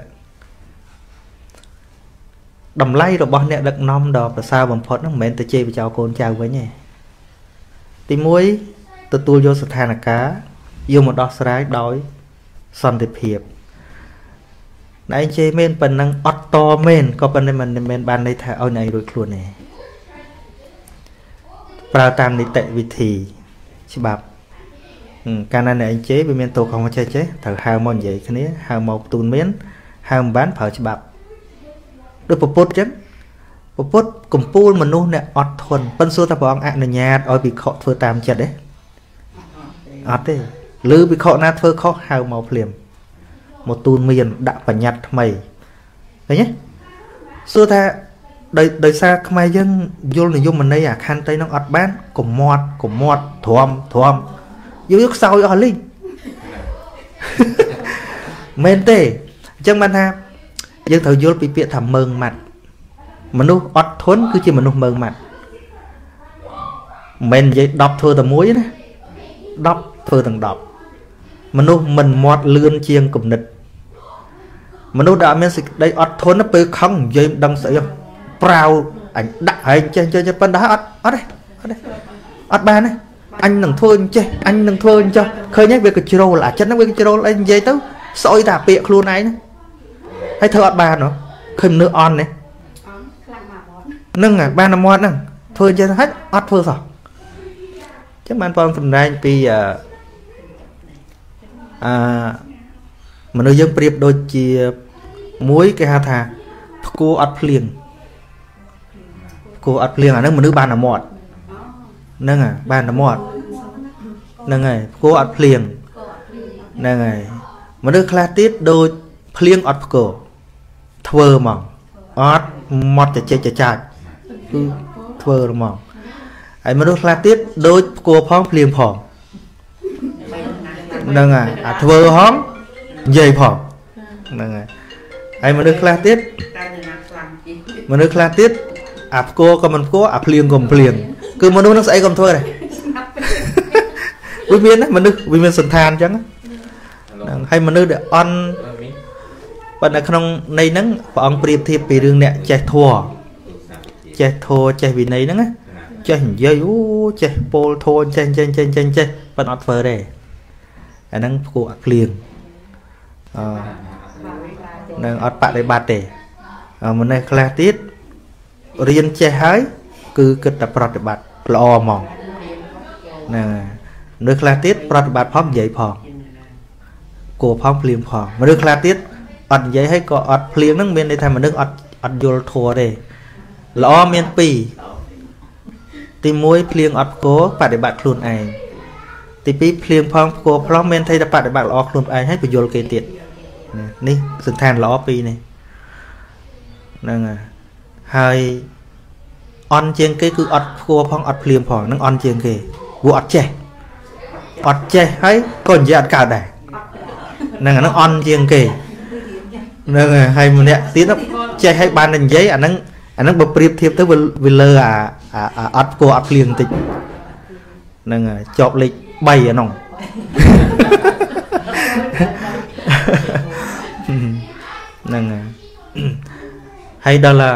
តម្លៃរបស់អ្នកដឹកនាំដ៏ប្រសើរបំផុតហ្នឹងមិនមែនទៅជេរបចោកូនចៅវិញទេទី1ទទួលយកស្ថានភាពយកមកដោះស្រាយដោយសន្តិភាព ណែឯងជេរមែនប៉ុណ្ណឹងអត់តមែនក៏ប៉ុន្តែមិនមែនបានន័យថាឲ្យណៃរួចខ្លួនទេប្រើតាមនីតិវិធីច្បាប់កាលណាអ្នកឯងជេរវាមានតួខុសចេះចេះត្រូវហៅមកនិយាយគ្នាហៅមកទូនមានហៅមិនបានប្រើច្បាប់ដូចពពុទ្ធចឹងពពុទ្ធកំពូលមនុស្សអ្នកអត់ធន់ប៉ុន្តែសួរថាព្រះអង្គអនុញ្ញាតឲ្យភិក្ខុធ្វើតាមចិត្តទេអត់ទេឬភិក្ខុណាធ្វើខុសហៅមកភ្លាម មកទូនមានដាក់បញ្ញត្តិថ្មីឃើញទេសួរថាដោយដោយសារខ្មែរយើងយល់និយមន័យអាខន្តីនឹងអត់បានកុំមាត់កុំមាត់ទ្រាំទ្រាំយកយកខ្សោយអស់លីងមែនទេអញ្ចឹងបានថាយើងត្រូវយល់ពីពាក្យថាមើងម៉ាត់មនុស្សអត់ធន់គឺជាមនុស្សមើងម៉ាត់មិនមែននិយាយ10ធ្វើតែមួយណា10ធ្វើទាំង10មនុស្សមិនមាត់លឿនជាងគំនិត មនុស្សដែលអត់មានសេចក្តីអត់ធន់ពេលខឹងនិយាយមិនដឹងស្អីប្រាវអញដាក់ហែងចេះចេះចេះប៉ុន្តែអត់អត់ទេអត់ទេអត់បានទេអញនឹងធ្វើអញ្ចេះអញនឹងធ្វើអញ្ចោះឃើញទេវាក៏ជ្រុលអាចិនហ្នឹងវាក៏ជ្រុលអីនិយាយទៅស្អុយតែពាក្យខ្លួនឯងហើយធ្វើអត់បានហ៎ឃើញមនុស្សអន់ទេហ្នឹងហើយបានតែមាត់ហ្នឹងធ្វើអញ្ចឹងហិចអត់ធ្វើសោះចឹងបានបងសម្ដែងពីអឺអឺមនុស្សយើងប្រៀបដូចជា មួយគេហៅថាផ្គួអត់ភ្លៀងផ្គួអត់ភ្លៀងអាហ្នឹងមនុស្សបានតែមាត់ហ្នឹងហើយបានតែមាត់ហ្នឹងហើយផ្គួអត់ភ្លៀងហ្នឹងហើយមនុស្សខ្លះទៀតដូចភ្លៀងអត់ផ្គួធ្វើហ្មងអត់មាត់ចចិចចចាច់គឺធ្វើហ្មងហើយមនុស្សខ្លះទៀតដូចផ្គួផងភ្លៀងផងហ្នឹងហើយអាធ្វើហងនិយាយផងហ្នឹងហើយ ហើយមនុស្សខ្លះទៀតមនុស្សខ្លះទៀតអាផ្គរក៏មិនផ្គរអាភ្លៀងក៏មិនភ្លៀងគឺមនុស្សនឹងស្អីក៏មិនធ្វើដែរវាមានមនុស្សវាមានសន្តានអញ្ចឹងហ្នឹងហើយមនុស្សដែលអន់ប៉ុន្តែក្នុងន័យហ្នឹងព្រះអង្គប្រៀបធៀបពីរឿងអ្នកចេះធัวចេះធัวចេះវិន័យហ្នឹងណាចេះនិយាយអូចេះពោលធូនចេះចេះចេះចេះចេះប៉ុន្តែអត់ធ្វើទេអាហ្នឹងគួរអាភ្លៀងអឺ នឹងអត់បដិបត្តិទេមនុស្សខ្លះទៀតរៀនចេះហើយ គឺគិតតែប្រតិបត្តិល្អហ្មងហ្នឹងហើយមនុស្សខ្លះទៀតប្រតិបត្តិផងនិយាយផងគួរផងភ្លៀងផងមនុស្សខ្លះទៀតអត់និយាយហើយក៏អត់ភ្លៀងហ្នឹងមានន័យថាមនុស្សអត់អត់យល់ធัวទេល្អមាន2ទី1ភ្លៀងអត់ផ្គរបដិបត្តិខ្លួនឯងទី2ភ្លៀងផងផ្គរផ្លោះមានថាបដិបត្តិល្អខ្លួនឯងហើយបញ្យល់គេទៀត នេះសន្តានល្អពីរនេះហ្នឹងហើយអន់ជាងគេគឺអត់ផ្គរផងអត់ភ្លៀងផងនឹងអន់ជាងគេព្រោះអត់ចេះអត់ចេះហើយក៏និយាយអត់កើតដែរហ្នឹងអាហ្នឹងអន់ជាងគេហ្នឹងហើយម្នាក់ទៀតចេះឲ្យបានតែនិយាយអាហ្នឹងអាហ្នឹងបើប្រៀបធៀបទៅវាលើអាអត់ផ្គរអត់ភ្លៀងបន្តិចហ្នឹងជាប់លេខ3អានោះ ហ្នឹងហើយដល់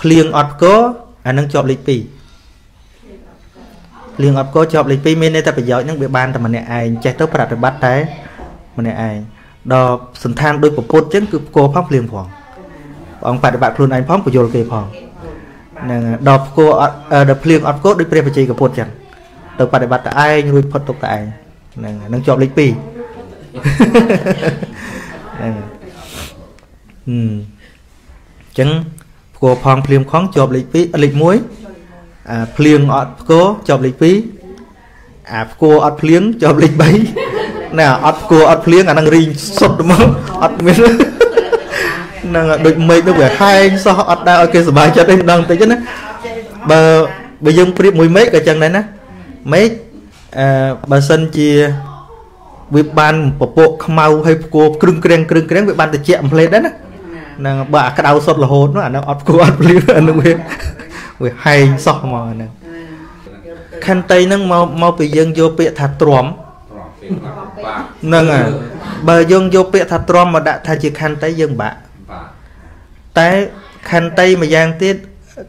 ភ្លៀងអត់ផ្គរអានឹងជាប់លេខ2ភ្លៀងអត់ផ្គរជាប់លេខ2មានន័យថាប្រយោជន៍ហ្នឹងវាបានតែម្នាក់ឯងចេះទៅប្រតិបត្តិតែម្នាក់ឯងដល់សន្តានដោយពពុទ្ធចឹងគឺផ្គរផងភ្លៀងផងព្រះអង្គបប្រតិបត្តិខ្លួនឯងផងបញ្យលគេផងហ្នឹងដល់ផ្គរអត់ដល់ភ្លៀងអត់ផ្គរដូចព្រះបច្ចេកពុទ្ធចឹងទៅបដិបត្តិតែឯងរួចផុតទុកតែឯងហ្នឹងនឹងជាប់លេខ2ហ្នឹងហឹម អញ្ចឹងផ្គរផងភ្លៀងខំជាប់លេខ2លេខ1អាភ្លៀងអត់ផ្គរជាប់លេខ2អាផ្គរអត់ភ្លៀងជាប់លេខ3ណែអត់ផ្គរអត់ភ្លៀងអានឹងរីងសុទ្ធមកអត់មានហ្នឹងដូចមេឃនោះវាហែងសោះអត់ដែរឲ្យគេសុបាយចិត្តទេម្ដងតិចណាបើបើយើងប្រៀបមួយមេឃក៏ចឹងដែរណាមេឃអឺបើសិនជាវាបានពពកខ្មៅហើយផ្គោគ្រឹងក្រែងគ្រឹងក្រែងវាបានតិចអំផ្លេតដែរណាហ្នឹងបើអាក្តៅសុតរហូតនោះអានោះអត់ផ្គោអត់ភ្លៀងអានោះវាវាហែងសោះហ្មងអាហ្នឹងខន្តីហ្នឹងមកមកពីយើងយកពាក្យថាទ្រាំហ្នឹងហើយបើយើងយកពាក្យថាទ្រាំមកដាក់ថាជាខន្តីយើងបាក់តែខន្តីមួយយ៉ាងទៀត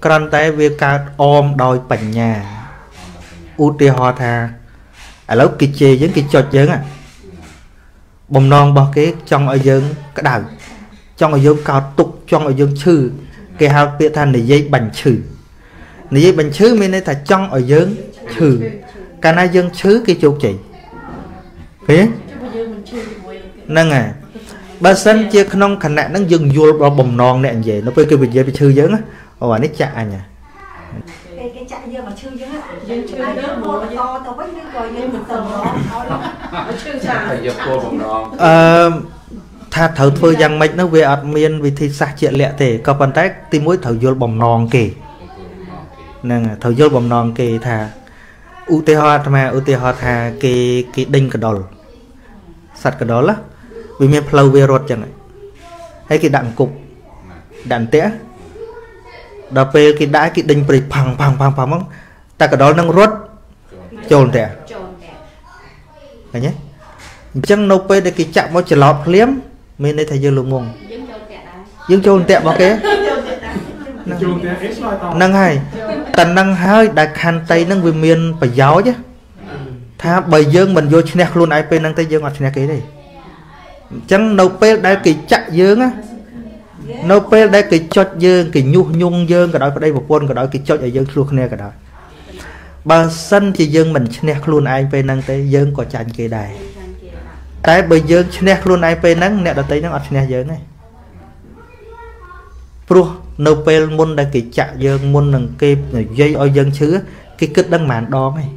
គ្រាន់តែវាកើតអមដោយបញ្ញាឧទាហរណ៍ថាឥឡូវគេជេរយើងគេចុចយើងបំណងរបស់គេចង់ឲ្យយើងក្តៅ ចង់ឲ្យយើងកោតទុកចង់ឲ្យយើងឈឺគេហៅពាក្យថានិយាយបាញ់ឈឺនិយាយបាញ់ឈឺមានន័យថាចង់ឲ្យយើងឈឺកាលណាយើងឈឺគេជោគជ័យឃើញហ្នឹងហើយបើសិនជាក្នុងខណៈហ្នឹងយើងយល់ដល់បំណងអ្នកនិយាយនៅពេលគេនិយាយពីឈឺយើងអូអានេះចាក់អញហ่ะគេចាក់យើងមកឈឺយើងយើងឈឺទៅមកតទៅវិញឬក៏យើងមិនទៅមកឲ្យឈឺចាយកគោលបំណងអឺ ថាត្រូវធ្វើយ៉ាងម៉េចនោះវាអត់មានវិធីសាស្ត្រជាក់លាក់ទេក៏ប៉ុន្តែទីមួយត្រូវយល់បំណងគេហ្នឹងត្រូវយល់បំណងគេថាឧទាហរណ៍អាត្មាឧទាហរណ៍ថាគេគេដេញកដុលសัตว์កដុលវាមានផ្លូវវារត់ចឹងហើយហើយគេដាក់អង្គប់ដាក់អន្ទាក់ដល់ពេលគេដាក់គេដេញព្រៃផាំងផាំងផាំងផាំងហ្មងតែកដល់នឹងរត់ចូលអន្ទាក់ចូលតែឃើញទេអញ្ចឹងនៅពេលដែលគេចាក់មកច្រឡោតភ្លាម មានន័យថាយើងល្ងងយើងចូលតែដែរយើងចូលអន្ទាក់របស់គេជួងតែអេឆ្លើយតបហ្នឹងហើយតែហ្នឹងហើយដែលខន្តីហ្នឹងវាមានប្រយោជន៍ណាថាបើយើងមិនយកឈ្នះខ្លួនឯងពេលហ្នឹងទេយើងអត់ឈ្នះគេទេអញ្ចឹងនៅពេលដែលគេចាក់យើងណានៅពេលដែលគេចុចយើងគេញុះញង់យើងក៏ដោយប្តីប្រពន្ធក៏ដោយគេចុចឲ្យយើងឆ្លោះគ្នាក៏ដោយបើសិនជាយើងមិនឈ្នះខ្លួនឯងពេលហ្នឹងទេយើងក៏ចាញ់គេដែរ តែបើយើងឈ្នះខ្លួនឯងពេលហ្នឹងអ្នកដតីហ្នឹងអត់ឈ្នះយើងទេព្រោះនៅពេលមុនដែលគេចាក់យើងមុននឹងគេនិយាយឲ្យយើងឈឺគេគិតដឹងប៉ុន្មានដងឯង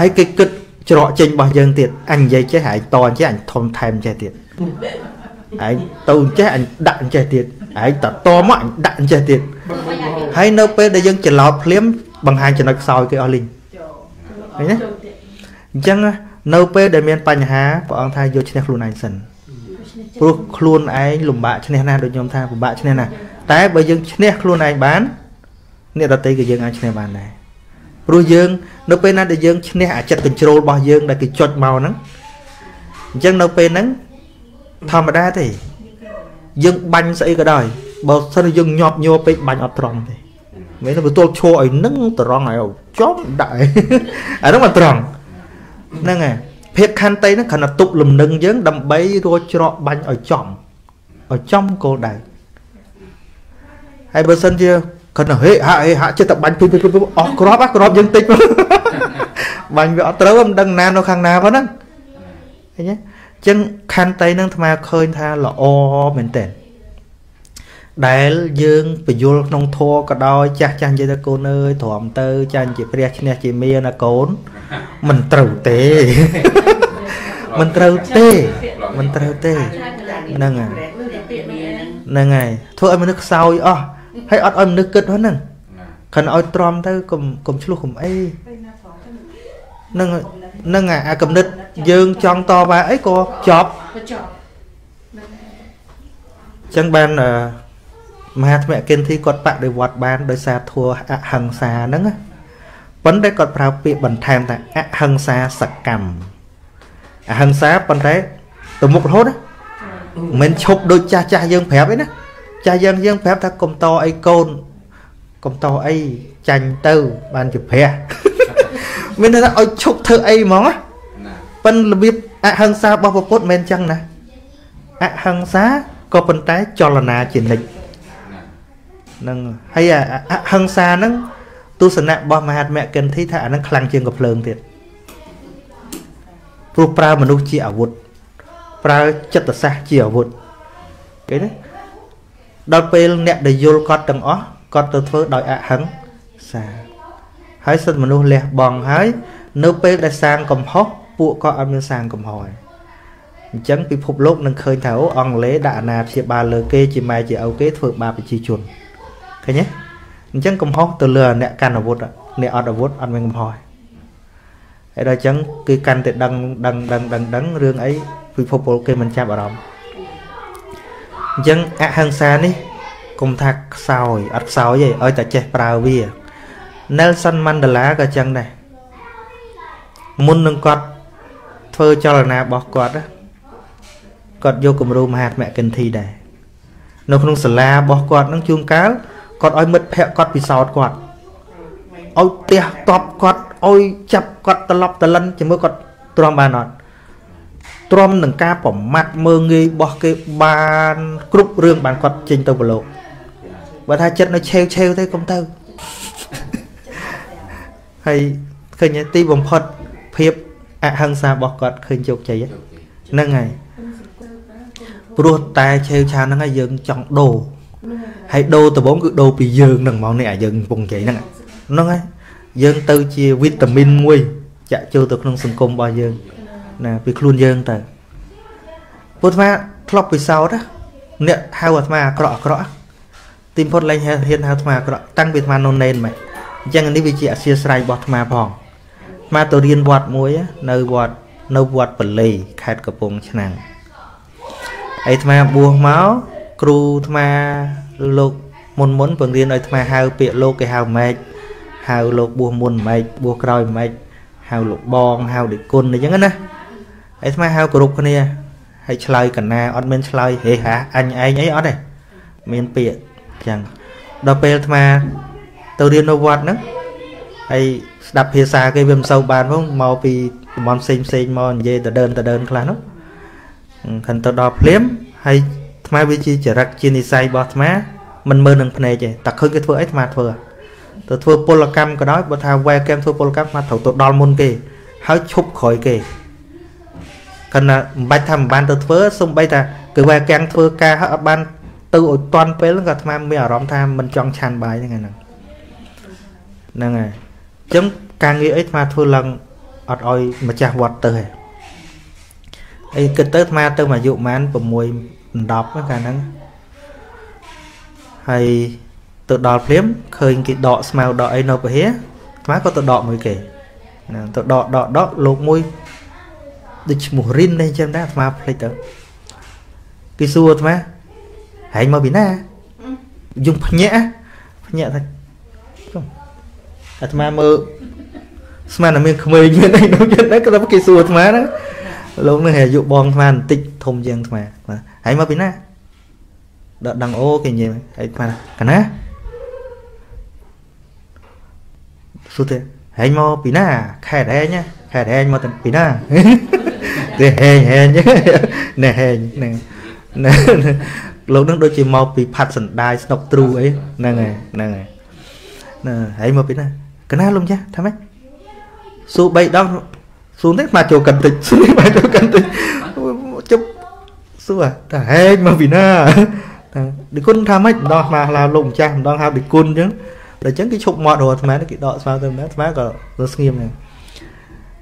ហើយគេគិតច្រកចេញរបស់យើងទៀតអញនិយាយចេះហើយតអញ្ចេះអញធំថែមចេះទៀតឯងទៅអញ្ចេះអញដាក់អញ្ចេះទៀតឯងតតមកអញដាក់អញ្ចេះទៀតហើយនៅពេលដែលយើងច្រឡោតភ្លាមបង្ហាញចំណុចខ្សោយគេអស់លីងឃើញទេអញ្ចឹងណា នៅពេលដែលមានបញ្ហាព្រះអង្គថាយកឈ្នះខ្លួនឯងសិនព្រោះខ្លួនឯងលំបាកឈ្នះណាស់ដូចខ្ញុំថាពិបាកឈ្នះណាស់តែបើយើងឈ្នះខ្លួនឯងបានអ្នកដទៃក៏យើងអាចឈ្នះបានដែរព្រោះយើងនៅពេលណាដែលយើងឈ្នះអាចិត្ត control របស់យើងដែលគេចុចមកហ្នឹងអញ្ចឹងនៅពេលហ្នឹងធម្មតាទេយើងបាញ់ស្អីក៏ដោយបើសិនជាយើងញាប់ញ័រពេកបាញ់អត់ត្រង់ទេមានតែបន្ទល់ឈរឲ្យនឹងត្រង់ឲ្យចំដាក់ឯងអាហ្នឹងមិនត្រង់ ហ្នឹងហើយភាពខន្តីហ្នឹងគ្រាន់តែទប់លំនឹងយើងដើម្បីរកច្រកបាញ់ឲ្យចំឲ្យចំគោលដៅហើយបើសិនជាគាត់ទៅហេហាក់ហេហាក់ចិត្តតែបាញ់ពីពីពីអស់ក្របអស់ក្របយើងតិចបាញ់វាអត់ត្រូវមិនដឹងណានៅខាងណាប៉ុណ្ណឹងឃើញទេអញ្ចឹងខន្តីនឹងអាត្មាឃើញថាល្អមែនតើ ដែលយើងពយល់ក្នុងធัวក៏ដោយចាស់ចាស់និយាយទៅកូនអើយទ្រាំទៅចាញ់ជាព្រះឈ្នះជាមាណាកូនមិនត្រូវទេមិនត្រូវទេមិនត្រូវទេហ្នឹងហើយហ្នឹងហើយធ្វើឲ្យមនុស្សខ្សោយអស់ហើយអត់ឲ្យមនុស្សគិតហ្នឹងខិនឲ្យទ្រាំទៅកុំកុំឆ្លោះកុំអីហ្នឹងហើយហ្នឹងហើយអាកំណត់យើងចង់តវ៉ាអីក៏ចប់បញ្ចប់អញ្ចឹងបានអឺ មហាធម៌កិនធីគាត់បដិវត្តបានដោយសារធัวអហិង្សាហ្នឹងណាប៉ុន្តែគាត់ប្រើពាក្យបន្ថែមថាអហិង្សាសកម្មអហិង្សាប៉ុន្តែទៅមុខរហូតណាមិនឈប់ដូចចាស់ចាស់យើងប្រាប់ឯណាចាស់យើងយើងប្រាប់ថាកុំតអីកូនកុំតអីចាញ់ទៅបានជាព្រះមានន័យថាឲ្យឈប់ធ្វើអីហ្មងណាណាប៉ិនរបៀបអហិង្សារបស់ព្រះពុទ្ធមិនមែនចឹងណាអហិង្សាក៏ប៉ុន្តែចលនាជានិច្ចណាហ្នឹងហើយអាអហិង្សាហ្នឹងទស្សនៈរបស់មហាត្មកិនធីថាអាហ្នឹងខ្លាំងជាងកំភ្លើងទៀតព្រោះប្រើមនុស្សជាអាវុធប្រើចិត្តសាស្ត្រជាអាវុធគេណាដល់ពេលអ្នកដែលយល់គាត់ទាំងអស់គាត់ទៅធ្វើដោយអហិង្សាហើយសិទ្ធិមនុស្សលះបង់ហើយនៅពេលដែលសាងកំហុសពួកគាត់អត់មានសាងកំហុសទេអញ្ចឹងពិភពលោកនឹងឃើញថាអូអង់គ្លេសដាក់អាណាព្យាបាលលើគេជាម៉ែជាឪគេធ្វើបាបប្រជាជន ឃើញទេអញ្ចឹងកំហុសទៅលើអ្នកកាន់អាវុធอะអ្នកអត់អាវុធអត់មានកំហុសទេហើយដល់អញ្ចឹងគឺកាន់តែដឹងដឹងដឹងដឹងដឹងរឿងអីពិភពលោកគេមិនចាប់អារម្មណ៍អញ្ចឹងអហិង្សានេះកុំថាខ្សោយអត់ខ្សោយទេឲ្យតែចេះប្រើវា Nelson Mandela ក៏អញ្ចឹងដែរមុននឹងគាត់ធ្វើចលនារបស់គាត់ណាគាត់យកគំរូមហាត្មកិនធីដែរនៅក្នុងសាលារបស់គាត់នឹងជួនកាល គាត់ឲ្យមិត្តភ័ក្តិគាត់ពិសោធន៍គាត់ឲ្យផ្ទះតបគាត់ឲ្យចាប់គាត់ត្រឡប់ត្រឡិនជាមួយគាត់ទ្រាំបានអត់ទ្រាំនឹងការប្រមាថមើងងាយរបស់គេបានគ្រប់រឿងបានគាត់ចេញទៅប្រឡូកបើថាចិត្តនៅឆេវឆេវទេកុំទៅហើយឃើញទេទីបំផុតភាពអហិង្សារបស់គាត់ឃើញជោគជ័យហ៎ហ្នឹងហើយព្រោះតែឆេវឆាវហ្នឹងហើយយើងចង់ដូរ ហើយដូរដំបូងគឺដូរពីយើងហ្នឹងហ្មងនេះអាយើងកំពុងនិយាយហ្នឹងហ្នឹងហើយយើងទៅជាវីតាមីនមួយចាក់ចូលទៅក្នុងសង្គមរបស់យើងណាពីខ្លួនយើងទៅពុទ្ធថាធ្លាប់ពិសោធន៍ណាអ្នកហៅអាត្មាអាក្រក់អាក្រក់ណាទីបំផុតលែងហ៊ានហៅអាត្មាអាក្រក់តាំងពីអាត្មានៅណេនមកអញ្ចឹងនេះវាជាអសៀស្រ័យរបស់អាត្មាផងអាត្មាទៅរៀនវត្តមួយណានៅវត្តនៅវត្តបលីខេត្តកំពង់ឆ្នាំងអីអាត្មាបួសមក គ្រូអាត្មាលោកមុនមុនបង្រៀនឲ្យអាត្មាហៅពាក្យលោកគេហៅម៉េចហៅលោកបួសមុនម៉េចបួសក្រោយម៉េចហៅលោកបងហៅដឹកគុណអញ្ចឹងណាអាត្មាហៅគោរពគ្នាហើយឆ្លើយកណាអត់មានឆ្លើយហេហាអញឯងអីអត់ទេមានពាក្យអញ្ចឹងដល់ពេលអាត្មាទៅរៀននៅវត្តហ្នឹងហើយស្ដាប់ភាសាគេវាមិនសូវបានផងមកពីតំបន់ផ្សេងផ្សេងមកនិយាយទៅដើនទៅដើនខ្លះនោះខិនទៅដល់ភ្លាមហើយ អាត្មាវាជាចរិតជានិស័យរបស់អាត្មាមិនមើលនឹងភ្នែកទេតែឃើញគេធ្វើអីអាត្មាធ្វើទៅធ្វើពលកម្មក៏ដោយបើថា welcome ធ្វើពលកម្មអាត្មាត្រូវទៅដល់មុនគេហើយឈប់ក្រោយគេគណៈមិនបាច់ថាមិនបានទៅធ្វើសំបីថាគឺ welcome ធ្វើការហើយអត់បានទៅឲ្យតាន់ពេលក៏អាត្មាមានអារម្មណ៍ថាមិនចង់ឆាន់បាយហ្នឹងហ្នឹងហ្នឹងហើយអញ្ចឹងការងារអីអាត្មាធ្វើឡើងអត់ឲ្យម្ចាស់វត្តទៅទេអីគិតទៅអាត្មាទៅអាយុប្រហែល6 10ហ្នឹងកាលហ្នឹងហើយទៅដល់ភ្លាមឃើញគេដកស្មៅដកអីនៅពហិអាត្មាក៏ទៅដកមួយគេណាទៅដកដកដកលោកមួយដូចឈ្មោះរិននេះអញ្ចឹងដែរអាត្មាភ្លេចទៅគេសួរអាត្មាហែងមកពីណាយំភ្ញាក់ភ្ញាក់ថាអាត្មាមើលស្មានតែមានក្មេងមានអីនោះចិត្តដែរគាត់គេសួរអាត្មាណាលោកនឹងអាយុបងអាត្មាបន្តិច ធំជាងអាត្មាហែងមកពីណាដល់ដឹងអូគេនិយាយអាត្មាកណាសួរទៅហែងមកពីណាខេតហែងខេតហែងមកពីណាគេហែងហែងណែហែងហ្នឹងលោកនឹងដូចជាមកពីផាត់សណ្ដាយស្នុកទ្រូអីហ្នឹងហើយហ្នឹងហើយណាហើយមកពីណាកណាលោកចាស់ថាម៉េចសួរ3ដងសួរទេមកចូលកាន់តិចសួរមកចូលកាន់តិចជប់ សួរថាហេមកពីណាថាឌីគុណថាម៉េចម្ដងអាឡាលោកម្ចាស់ម្ដងហៅឌីគុណអញ្ចឹងដល់អញ្ចឹងគេឈប់មាត់រត់អាត្មាគេដកស្មាទៅណាអាត្មាក៏ទៅស្ងៀមហ្នឹង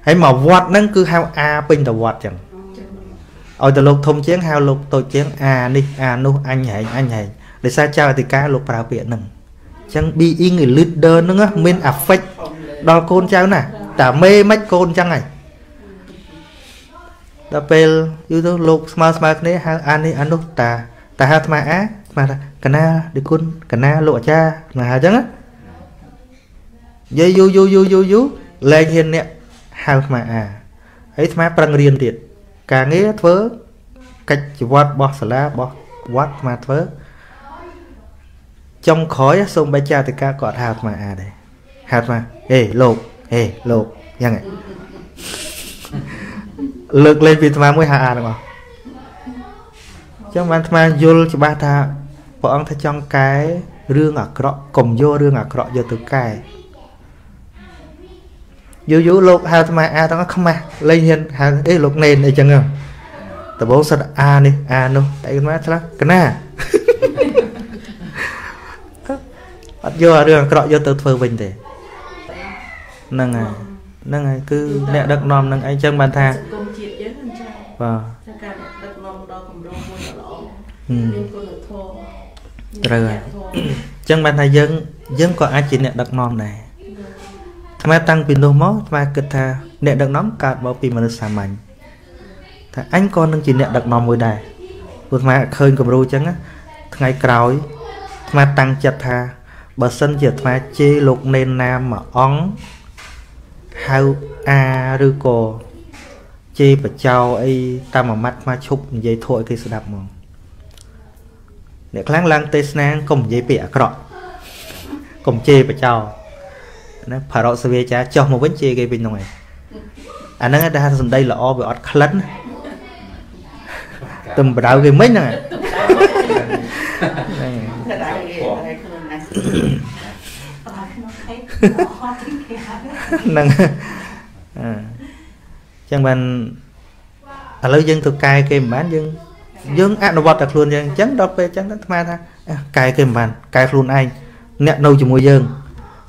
ហើយមកវត្តហ្នឹងគឺហៅអាពេញតវត្តអញ្ចឹងឲ្យតែលោកធំជាងហៅលោកតូចជាងអានេះអានោះអញហែងអញហែងដោយសារចៅអធិការលោកប្រើពាក្យហ្នឹងអញ្ចឹង being a leader ហ្នឹងមាន affect ដល់កូនចៅណាតាមេមិនកូនអញ្ចឹងហើយ ដល់ពេលយូរទៅលោកស្មើស្មើគ្នាហៅអានេះអានោះតាតាហៅអាត្មាអាអាត្មាថាកណាឌីគុណកណាលោកអាចារ្យអាត្មាហៅអញ្ចឹងយាយយូយូយូយូយូលែងហ៊ានអ្នកហៅអាត្មាអាហើយអាត្មាប្រឹងរៀនទៀតការងារធ្វើកិច្ចជីវិតរបស់សាលារបស់វត្តអាត្មាធ្វើចុងក្រោយសូមបេចាតិកាក៏អត់ហៅអាត្មាអាដែរហៅអាត្មាហេលោកហេលោកយ៉ាងហ្នឹង លើកលែងពីអាត្មាមួយហៅអាទាំងអស់ចឹងបានអាត្មាយល់ច្បាស់ថាព្រះអង្គថាចង់កែរឿងអាក្រក់កុំយករឿងអាក្រក់យកទៅកែយូរយូរលោកហៅអាត្មាអាទាំងអស់ខ្មាស់លែងហ៊ានហៅអេលោកណេនអីចឹងដំបូងសិតអានេះអានោះតែអាត្មាឆ្លាស់កណាអត់យករឿងអាក្រក់យកទៅធ្វើវិញទេហ្នឹងហើយហ្នឹងហើយគឺអ្នកដឹកនាំនឹងអីចឹងបានថា បាទតែការដឹកនាំដល់កម្រងមួយដ៏ល្អមានគុណធម៌ត្រូវហើយអញ្ចឹងបានថាយើងយើងក៏អាចជាអ្នកដឹកនាំដែរថ្មតាំងពីនោះមកថ្មគិតថាអ្នកដឹកនាំកើតមកពីមនុស្សសាមញ្ញថាអញក៏នឹងជាអ្នកដឹកនាំមួយដែរព្រោះថ្មឃើញគំរូអញ្ចឹងថ្ងៃក្រោយថ្មតាំងចិត្តថាបើសិនជាអាត្មាជេរលោកនេនណាមួយអង្គហៅអាឬក៏ ជេរបចោអីតាមមួយម៉ាត់មកឈប់និយាយធัวឲ្យគេស្ដាប់ហ្មងអ្នកខ្លាំងឡើងទេសនាកុំនិយាយពាក្យអាក្រក់កុំជេរបចោណាផារ៉ុសវាចាចុះមកវិញជេរគេវិញហ្នឹងឯងអាហ្នឹងតែថាសំដីល្អវាអត់ក្លិនទំបដៅគេមិញហ្នឹងហ្នឹងអញ្ចឹងបានឥឡូវយើងទៅកែគេមិនបានយើងយើងអនុវត្តតែខ្លួនយើងអញ្ចឹងដល់ពេលអញ្ចឹងអាត្មាថាកែគេមិនបានកែខ្លួនឯងអ្នកនៅជាមួយយើង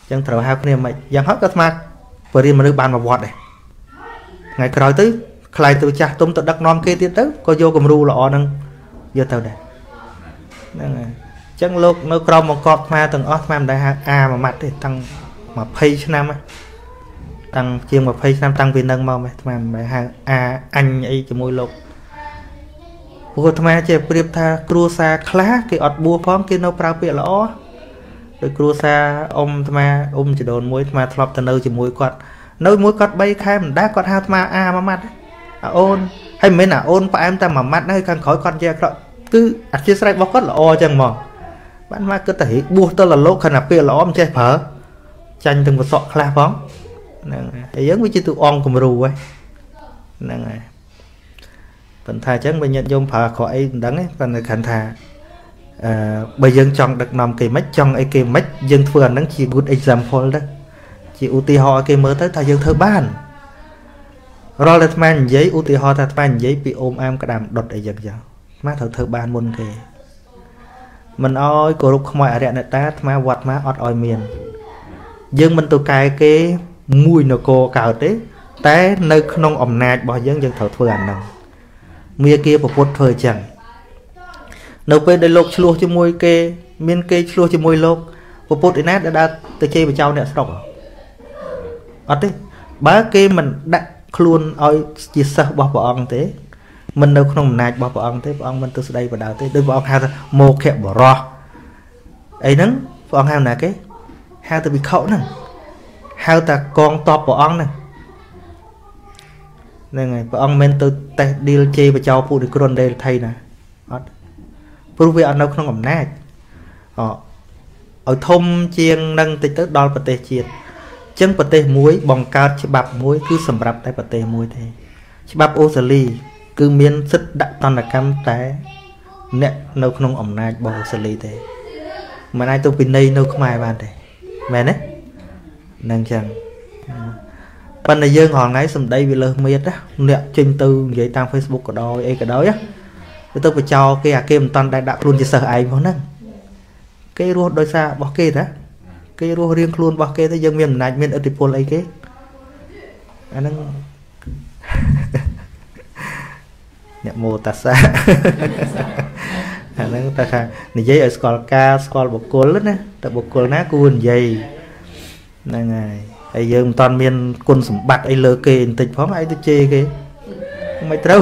អញ្ចឹងត្រូវហៅគ្នាមិនយ៉ាងហោចក៏អាត្មាបរិយាមនុស្សបានមកវត្តដែរថ្ងៃក្រោយទៅខ្លាយទៅចាស់ទុំទៅដឹកនាំគេទៀតទៅក៏យកគំរូល្អហ្នឹងយកទៅដែរហ្នឹងហើយអញ្ចឹងលោកនៅក្រមបង្កប់អាត្មាទាំងអស់អាត្មាមិនដែលហៅអាមួយម៉ាត់ទេតាំង20ឆ្នាំ តាំងជាង20ឆ្នាំតាំងពីនឹងមកអាត្មាមិនដែលហៅអាអញអីជាមួយលោកព្រោះអាត្មាចេះប្រៀបថាគ្រួសារខ្លះគេអត់បួសផងគេនៅប្រើពាក្យល្អដោយគ្រួសារអ៊ំអាត្មាអ៊ំចដូនមួយអាត្មាធ្លាប់ទៅនៅជាមួយគាត់នៅមួយគាត់3ខែមិនដែរគាត់ហៅអាត្មាអាមួយម៉ាត់អាអូនហើយមិនមែនអាអូនផ្អែមតែមួយម៉ាត់ហើយខាងក្រោយគាត់និយាយអាក្រក់គឺអធិស្ស្រ័យរបស់គាត់ល្អអញ្ចឹងហ្មងបានមកគិតតែបួសទៅលលោកខណៈពេលល្អមិនចេះប្រើចាញ់ទាំងវសក់ខ្លះផង ហ្នឹងហើយយើងវាជាទូអង្គគំរូហ្នឹងហើយប៉ុន្តែអញ្ចឹងបើញាតិញោមប្រើក្រអីមិនដឹងទេប៉ុន្តែគ្រាន់ថាអឺបើយើងចង់ដឹកនាំគេមិនចង់អីគេមិនយើងធ្វើអាហ្នឹងជា good example ទៅជាឧទាហរណ៍ឲ្យគេមើលទៅថាយើងធ្វើបានរាល់តែអាត្មានិយាយឧទាហរណ៍ថាអាត្មានិយាយពីអូមអាមក្តាមដុតអីចឹងចឹងអាត្មាត្រូវធ្វើបានមុនគេមិនអោយគោរពខ្មោចអរិយអ្នកតាអាត្មាវត្តមកអត់អោយមាន យើងមិនទៅកែគេ មួយនគរកើតទេ តែនៅក្នុងអំណាចរបស់យើងយើងត្រូវធ្វើអាហ្នឹងមាគាប្រពុតធ្វើអញ្ចឹងនៅពេលដែលលោកឆ្លោះជាមួយគេ មានគេឆ្លោះជាមួយលោកប្រពុតឯណាដែលដើរទៅជេរបចៅអ្នកស្រុកអត់ទេបើគេមិនដាក់ខ្លួនឲ្យជាសិស្សរបស់ព្រះអង្គទេមិននៅក្នុងអំណាចរបស់ព្រះអង្គទេព្រះអង្គមិនទៅស្ដីបដៅទេដោយព្រះអង្គហៅថាមោខៈបរោះអីហ្នឹងព្រះអង្គហៅណាគេហៅទៅវិខុហ្នឹង ហៅតែកងតបព្រះអង្គហ្នឹងហ្នឹងហើយព្រះអង្គមិនទៅតេះឌីលជេរបចោពុនិក្រុនដែលថៃណាអត់ព្រោះវាអត់នៅក្នុងអំណាចអឲ្យធំជាងនឹងតិចទៅដល់ប្រទេសជាតិអញ្ចឹងប្រទេសមួយ បង្កើតច្បាប់មួយ គឺសម្រាប់តែប្រទេសមួយទេច្បាប់អូស្ត្រាលី គឺមានសិទ្ធិដាក់តន្តកម្មតែ អ្នកនៅក្នុងអំណាចរបស់អូស្ត្រាលីទេមិនអាចទៅពិន័យនៅខ្មែរបានទេមែនទេ នឹងចឹងប៉ុន្តែយើងរងថ្ងៃសំដីវាលើសមៀតណាអ្នកចេញទៅនិយាយតាម Facebook ក៏ដោយអីក៏ដោយទៅទៅបចោគេអាគេមិនតាន់ដែលដាក់ខ្លួនជាសិស្សឯងផងហ្នឹងគេរស់ដោយសាររបស់គេតាគេរស់រៀងខ្លួនរបស់គេទៅយើងមានអំណាចមានឥទ្ធិពលអីគេអាហ្នឹងអ្នកមោតាសាអាហ្នឹងតែថានិយាយឲ្យស្គាល់ការស្គាល់បុគ្គលណាតែបុគ្គលណាគួរនិយាយ ហ្នឹងហើយហើយយើងមិនតាន់មានគុណសម្បត្តិអីលើគេបន្តិចផងឯងទៅជេរគេមិនត្រូវ